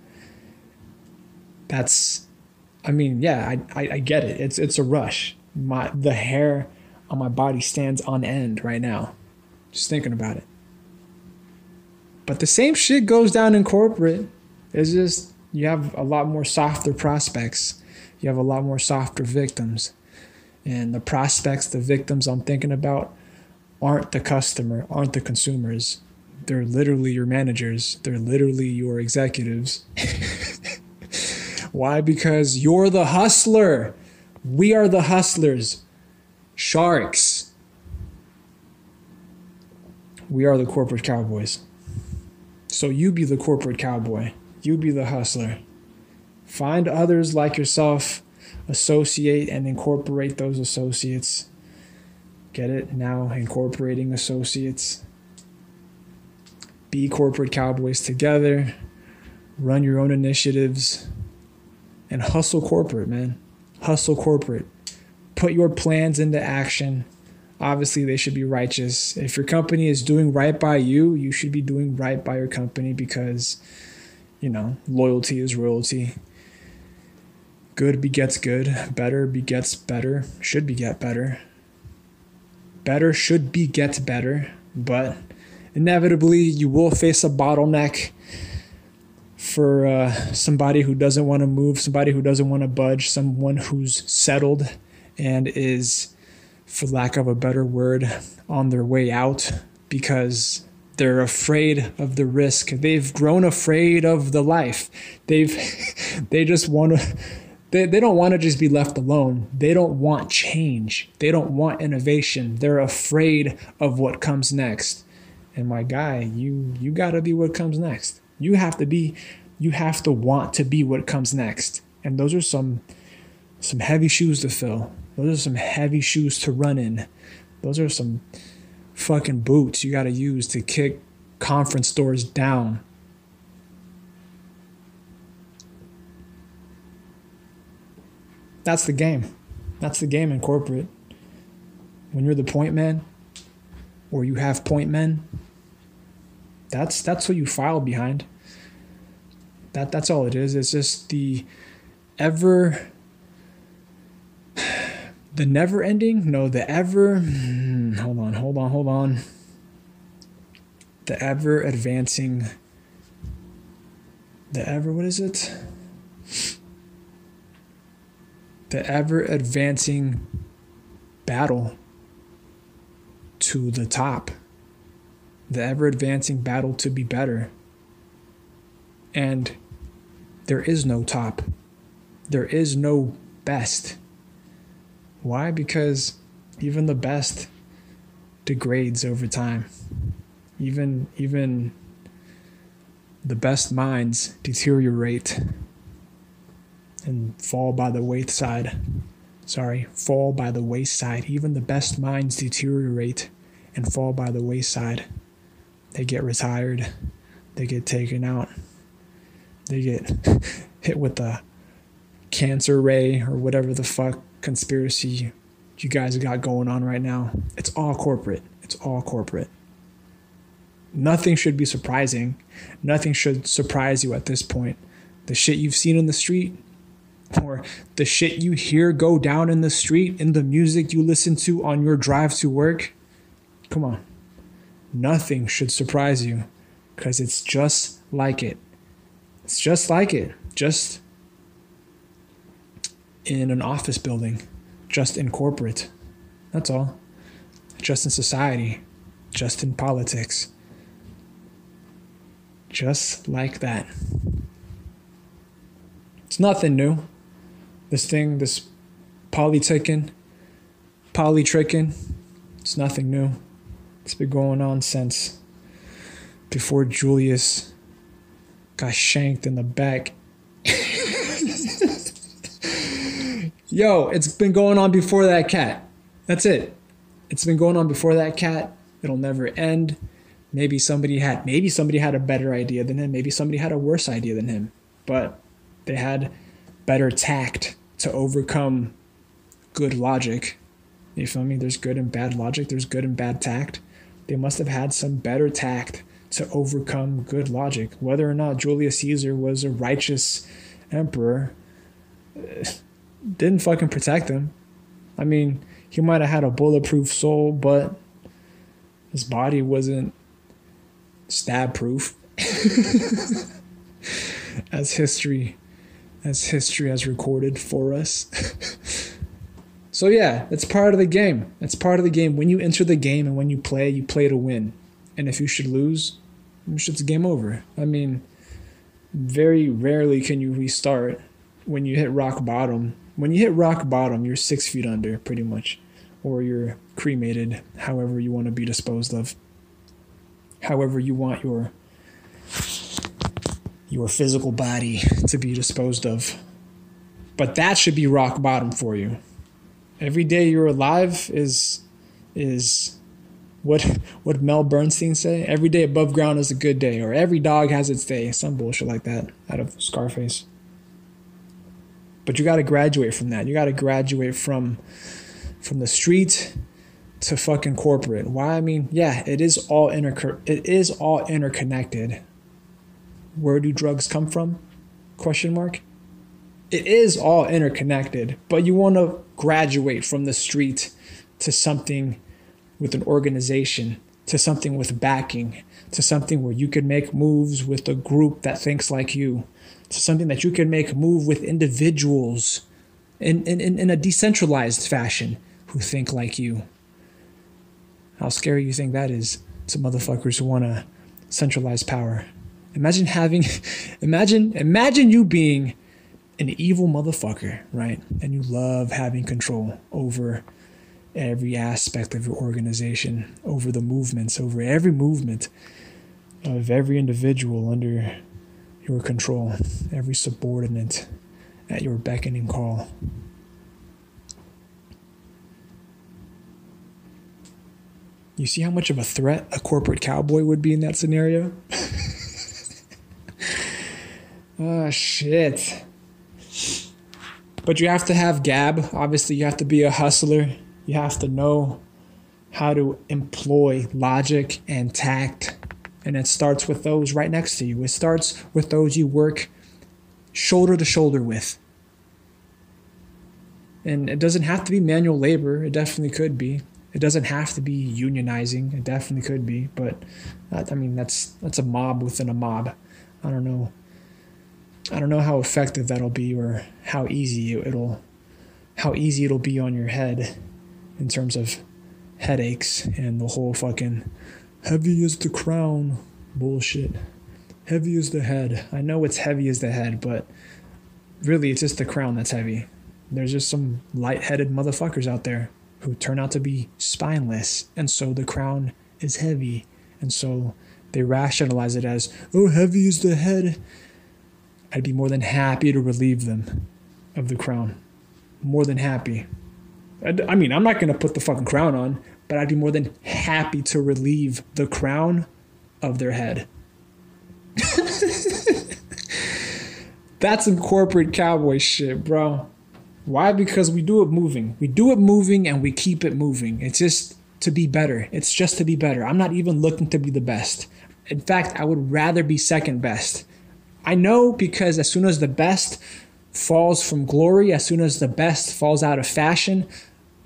That's, I mean, yeah, I, I, I get it. It's it's a rush. My the hair on my body stands on end right now, just thinking about it. But the same shit goes down in corporate. It's just you have a lot more softer prospects. You have a lot more softer victims. And the prospects, the victims I'm thinking about aren't the customer, aren't the consumers. They're literally your managers. They're literally your executives. *laughs* Why? Because you're the hustler. We are the hustlers. Sharks. We are the corporate cowboys. So you be the corporate cowboy. You be the hustler. Find others like yourself, associate and incorporate those associates. Get it? Now incorporating associates. Be corporate cowboys together. Run your own initiatives and hustle corporate, man. Hustle corporate. Put your plans into action. Obviously, they should be righteous. If your company is doing right by you, you should be doing right by your company because, you know, loyalty is royalty. Good begets good. Better begets better. Should beget better. Better should beget better. But inevitably, you will face a bottleneck for uh, somebody who doesn't want to move, somebody who doesn't want to budge, someone who's settled and is, for lack of a better word, on their way out because they're afraid of the risk. They've grown afraid of the life. They've *laughs* they just want to they, they don't want to just be left alone. They don't want change. They don't want innovation. They're afraid of what comes next. And my guy, you you got to be what comes next. You have to be you have to want to be what comes next. And those are some some heavy shoes to fill. Those are some heavy shoes to run in. Those are some fucking boots you got to use to kick conference doors down. That's the game. That's the game in corporate. When you're the point man or you have point men, that's that's what you file behind. That that's all it is. It's just the ever the never ending, no, the ever hmm, hold on, hold on, hold on. The ever advancing the ever what is it? the ever advancing battle to the top, the ever advancing battle to be better. And there is no top, there is no best. Why? Because even the best degrades over time. Even even the best minds deteriorate and fall by the wayside. Sorry, fall by the wayside. Even the best minds deteriorate and fall by the wayside. They get retired, they get taken out, they get *laughs* hit with the cancer ray or whatever the fuck conspiracy you guys got going on right now. It's all corporate. It's all corporate. Nothing should be surprising. Nothing should surprise you at this point. The shit you've seen in the street, or the shit you hear go down in the street in the music you listen to on your drive to work, come on. Nothing should surprise you because it's just like it. It's just like it. Just in an office building, just in corporate. That's all. Just in society, just in politics. Just like that. It's nothing new this thing, this polyticking, polytricking, it's nothing new. It's been going on since before Julius got shanked in the back. *laughs* Yo, it's been going on before that cat. That's it. It's been going on before that cat. It'll never end. Maybe somebody had maybe somebody had a better idea than him. Maybe somebody had a worse idea than him. But they had better tact to overcome good logic. You feel me? There's good and bad logic, there's good and bad tact. They must have had some better tact to overcome good logic. Whether or not Julius Caesar was a righteous emperor uh, didn't fucking protect him. I mean, he might have had a bulletproof soul, but his body wasn't stab proof. *laughs* as history as history has recorded for us. *laughs* so yeah, it's part of the game. It's part of the game. When you enter the game and when you play, you play to win. And if you should lose, it's game over. I mean, very rarely can you restart when you hit rock bottom. When you hit rock bottom, you're six feet under, pretty much, or you're cremated, however you want to be disposed of, however you want your your physical body to be disposed of. But that should be rock bottom for you. Every day you're alive is is what *laughs* what Mel Bernstein say? Every day above ground is a good day, or every dog has its day. Some bullshit like that out of Scarface. But you got to graduate from that. You got to graduate from from the street to fucking corporate. Why? I mean, yeah, it is all inter it is all interconnected. Where do drugs come from? Question mark. It is all interconnected, but you want to graduate from the street to something with an organization, to something with backing, to something where you can make moves with a group that thinks like you, to something that you can make move with individuals in, in, in a decentralized fashion who think like you. How scary you think that is to motherfuckers who want to centralize power. Imagine having, *laughs* imagine, imagine you being an evil motherfucker, right? And you love having control over every aspect of your organization, over the movements, over every movement of every individual under your control, every subordinate at your beckoning call. You see how much of a threat a corporate cowboy would be in that scenario? oh, *laughs* shit. But you have to have gab. Obviously, you have to be a hustler. You have to know how to employ logic and tact. And it starts with those right next to you. It starts with those you work shoulder to shoulder with. And it doesn't have to be manual labor, it definitely could be. It doesn't have to be unionizing. It definitely could be, but uh, I mean that's that's a mob within a mob. I don't know. I don't know how effective that'll be or how easy it'll how easy it'll be on your head in terms of headaches and the whole fucking heavy is the crown bullshit. Heavy is the head. I know it's heavy as the head, but really it's just the crown that's heavy. There's just some light-headed motherfuckers out there who turn out to be spineless, and so the crown is heavy, and so they rationalize it as, "Oh, heavy is the head." I'd be more than happy to relieve them of the crown. More than happy. I mean, I'm not going to put the fucking crown on, but I'd be more than happy to relieve the crown of their head. *laughs* That's some corporate cowboy shit, bro. Why? Because we do it moving. We do it moving and we keep it moving. It's just to be better. It's just to be better. I'm not even looking to be the best. In fact, I would rather be second best. I know because as soon as the best falls from glory, as soon as the best falls out of fashion,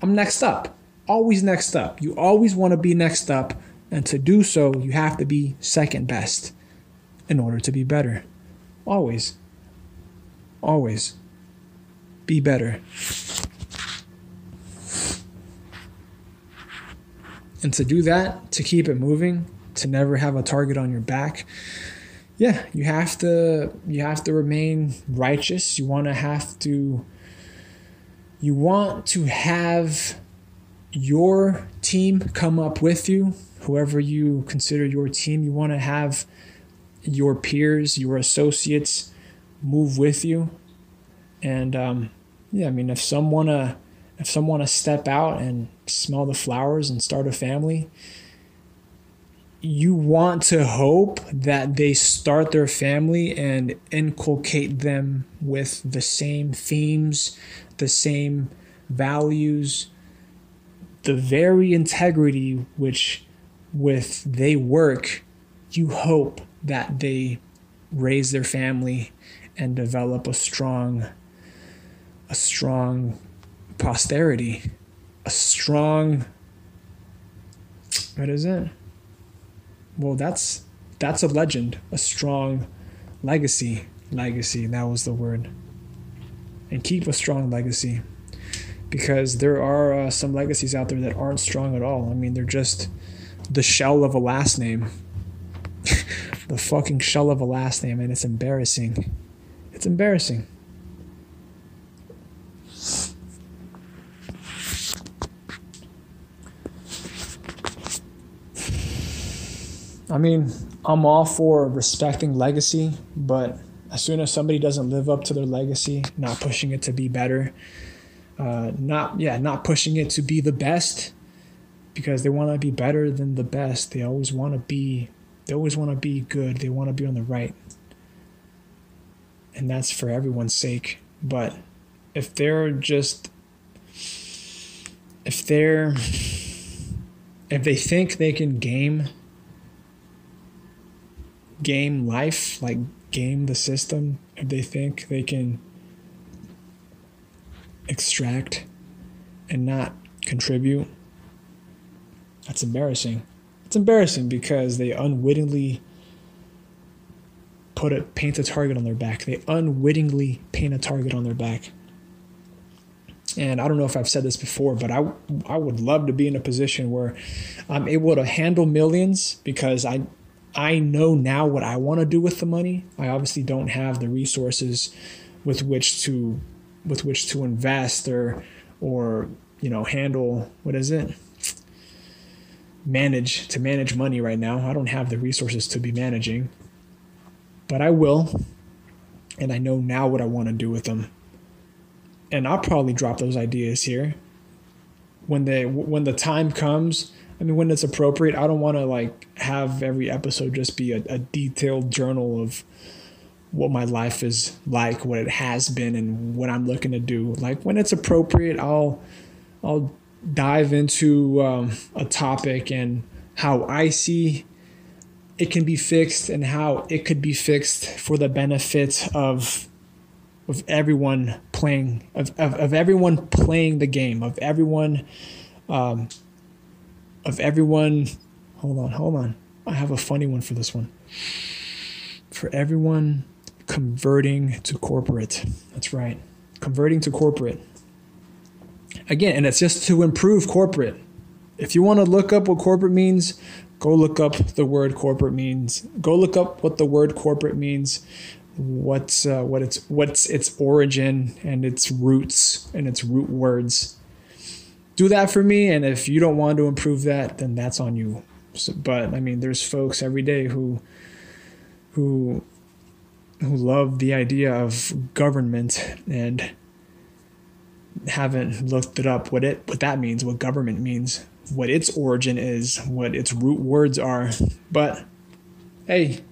I'm next up. Always next up. You always want to be next up. And to do so, you have to be second best in order to be better. Always. Always. Be better. And to do that, to keep it moving, to never have a target on your back, yeah, you have to you have to remain righteous. You want to have to you want to have your team come up with you, whoever you consider your team. You want to have your peers, your associates move with you. And um, yeah, I mean, if someone wanna if someone wanna step out and smell the flowers and start a family, you want to hope that they start their family and inculcate them with the same themes, the same values, the very integrity which with they work, you hope that they raise their family and develop a strong a strong posterity, a strong what is it? Well, that's that's a legend, a strong legacy. Legacy, that was the word. And keep a strong legacy. Because there are uh, some legacies out there that aren't strong at all. I mean, they're just the shell of a last name. *laughs* the fucking shell of a last name, and it's embarrassing. It's embarrassing. I mean, I'm all for respecting legacy, but as soon as somebody doesn't live up to their legacy, not pushing it to be better, uh, not yeah, not pushing it to be the best, because they want to be better than the best. They always want to be, they always want to be good. They want to be on the right, and that's for everyone's sake. But if they're just, if they're, if they think they can game game life, like game the system, if they think they can extract and not contribute, that's embarrassing. It's embarrassing because they unwittingly put a paint a target on their back. They unwittingly paint a target on their back. And I don't know if I've said this before, but I, I would love to be in a position where I'm able to handle millions because I I know now what I want to do with the money. I obviously don't have the resources with which to with which to invest or or you know handle what is it manage to manage money right now. I don't have the resources to be managing. But I will. And I know now what I want to do with them. And I'll probably drop those ideas here when they when the time comes I mean, when it's appropriate, I don't want to like have every episode just be a, a detailed journal of what my life is like, what it has been, and what I'm looking to do. Like when it's appropriate, I'll I'll dive into um, a topic and how I see it can be fixed and how it could be fixed for the benefit of of everyone playing of, of, of everyone playing the game of everyone um, of everyone. Hold on, hold on. I have a funny one for this one. For everyone converting to corporate. That's right. Converting to corporate. Again, and it's just to improve corporate. If you want to look up what corporate means, go look up the word corporate means. Go look up what the word corporate means, what's uh, what its what's its origin and its roots and its root words do that for me. And if you don't want to improve that, then that's on you. So, but I mean, there's folks every day who who who love the idea of government and haven't looked it up what it what that means, what government means, what its origin is, what its root words are. But hey,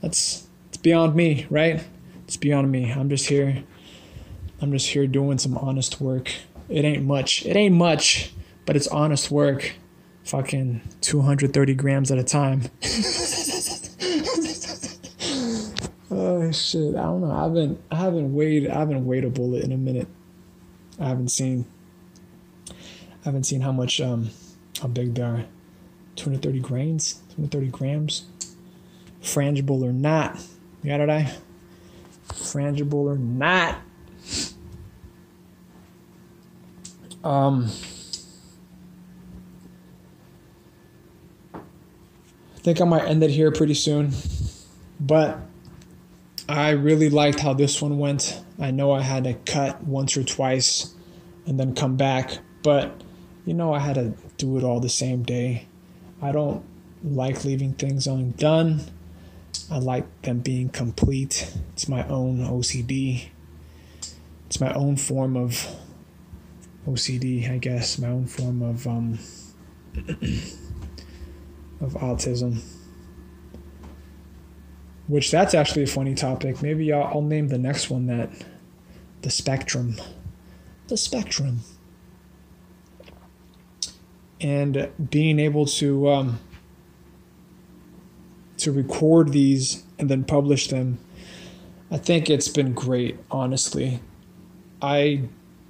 that's it's beyond me, right? It's beyond me. I'm just here. I'm just here doing some honest work. It ain't much. It ain't much, but it's honest work. Fucking 230 grams at a time. *laughs* oh shit! I don't know. I haven't I haven't weighed I haven't weighed a bullet in a minute. I haven't seen. I haven't seen how much um how big they are. 230 grains, 230 grams. Frangible or not. You got it, I? Frangible or not. Um, I think I might end it here pretty soon, but I really liked how this one went. I know I had to cut once or twice and then come back, but you know I had to do it all the same day. I don't like leaving things undone. I like them being complete. It's my own OCD. It's my own form of OCD, I guess, my own form of um, *clears throat* of autism. Which that's actually a funny topic. Maybe I'll, I'll name the next one that the spectrum. The spectrum. And being able to um, to record these and then publish them I think it's been great, honestly. I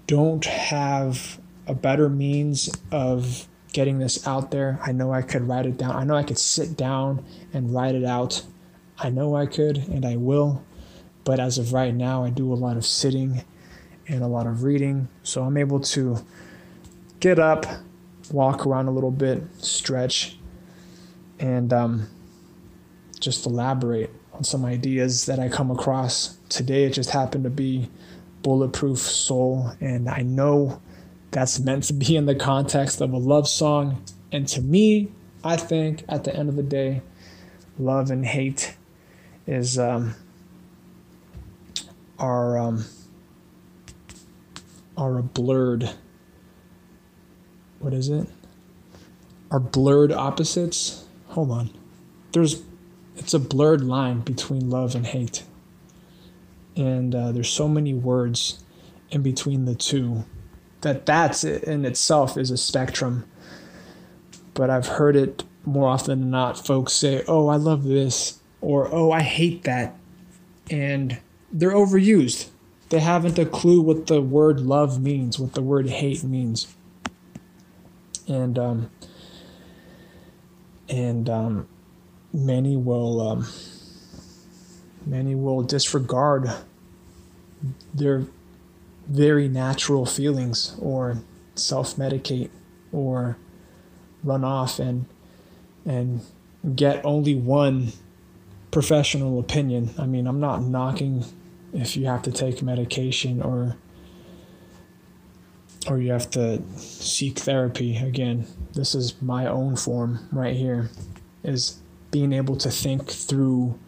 don't have a better means of getting this out there. I know I could write it down. I know I could sit down and write it out. I know I could and I will. But as of right now, I do a lot of sitting and a lot of reading. So I'm able to get up, walk around a little bit, stretch, and um, just elaborate on some ideas that I come across. Today, it just happened to be Bulletproof Soul, and I know that's meant to be in the context of a love song. And to me, I think at the end of the day, love and hate is um, are um, are a blurred. What is it? Are blurred opposites. Hold on. There's, it's a blurred line between love and hate, and uh, there's so many words in between the two that that's in itself is a spectrum. But I've heard it more often than not. Folks say, "Oh, I love this," or "Oh, I hate that," and they're overused. They haven't a clue what the word love means, what the word hate means, and um, and um, many will um, many will disregard their very natural feelings or self medicate or run off and and get only one professional opinion. I mean, I'm not knocking if you have to take medication or or you have to seek therapy again. This is my own form right here is being able to think through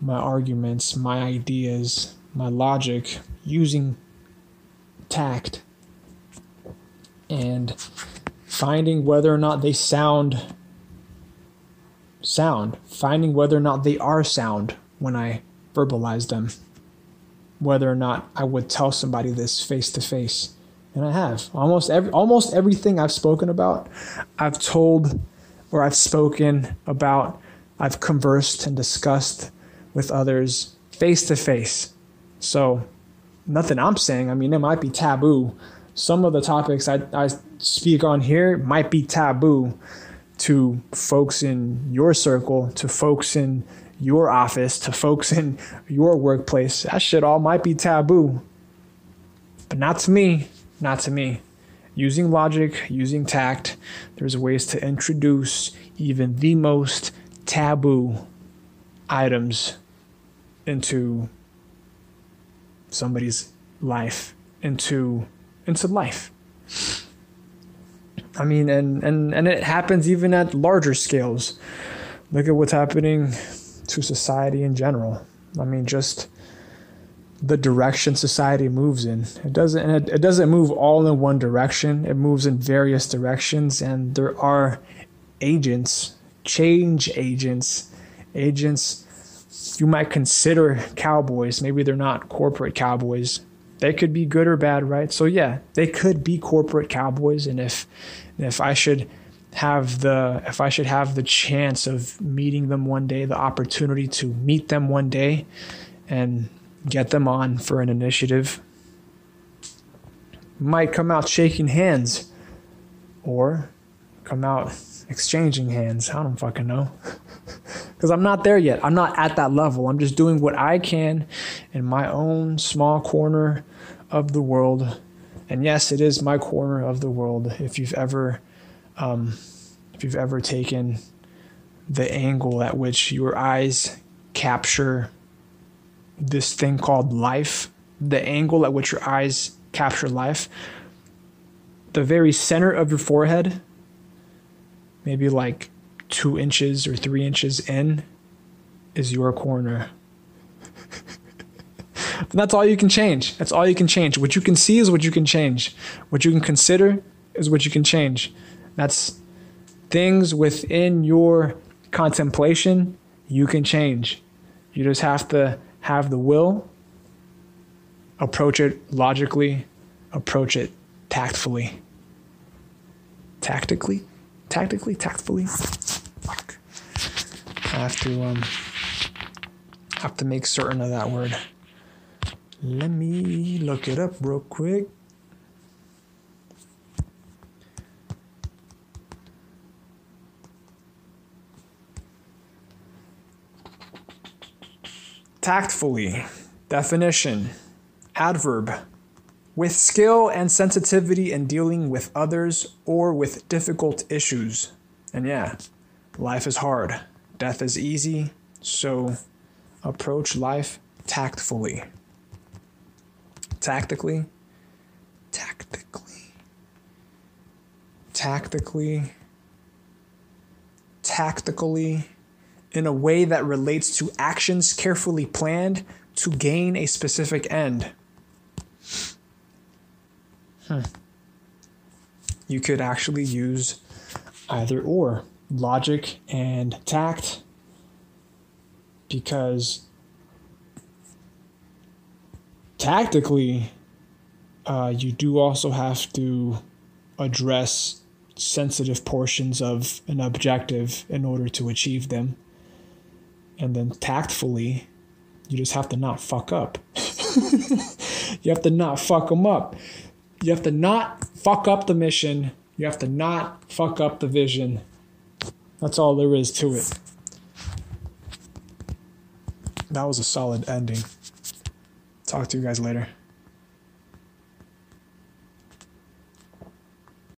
my arguments, my ideas, my logic using tact and finding whether or not they sound sound, finding whether or not they are sound when I verbalize them, whether or not I would tell somebody this face to face. And I have almost every almost everything I've spoken about, I've told or I've spoken about, I've conversed and discussed with others face to face. So nothing I'm saying. I mean, it might be taboo. Some of the topics I, I speak on here might be taboo to folks in your circle, to folks in your office, to folks in your workplace. That shit all might be taboo. But not to me. Not to me. Using logic, using tact, there's ways to introduce even the most taboo items into somebody's life into into life. I mean, and and and it happens even at larger scales. Look at what's happening to society in general. I mean, just the direction society moves in. It doesn't it, it doesn't move all in one direction. It moves in various directions and there are agents, change agents, agents you might consider cowboys. Maybe they're not corporate cowboys. They could be good or bad, right? So yeah, they could be corporate cowboys. And if if I should have the if I should have the chance of meeting them one day, the opportunity to meet them one day and get them on for an initiative, might come out shaking hands or come out exchanging hands. I don't fucking know. *laughs* Because I'm not there yet. I'm not at that level. I'm just doing what I can in my own small corner of the world. And yes, it is my corner of the world. If you've ever, um, if you've ever taken the angle at which your eyes capture this thing called life, the angle at which your eyes capture life, the very center of your forehead maybe like two inches or three inches in is your corner. *laughs* that's all you can change. That's all you can change. What you can see is what you can change. What you can consider is what you can change. That's things within your contemplation you can change. You just have to have the will, approach it logically, approach it tactfully. Tactically? Tactically, tactfully. Fuck. I have to um have to make certain of that word. Let me look it up real quick. Tactfully. Definition. Adverb. With skill and sensitivity in dealing with others or with difficult issues. And yeah, life is hard. Death is easy. So approach life tactfully. Tactically. Tactically. Tactically. Tactically. In a way that relates to actions carefully planned to gain a specific end. You could actually use either or logic and tact because tactically uh, you do also have to address sensitive portions of an objective in order to achieve them. And then tactfully you just have to not fuck up. *laughs* You have to not fuck them up you have to not fuck up the mission you have to not fuck up the vision that's all there is to it. That was a solid ending. Talk to you guys later.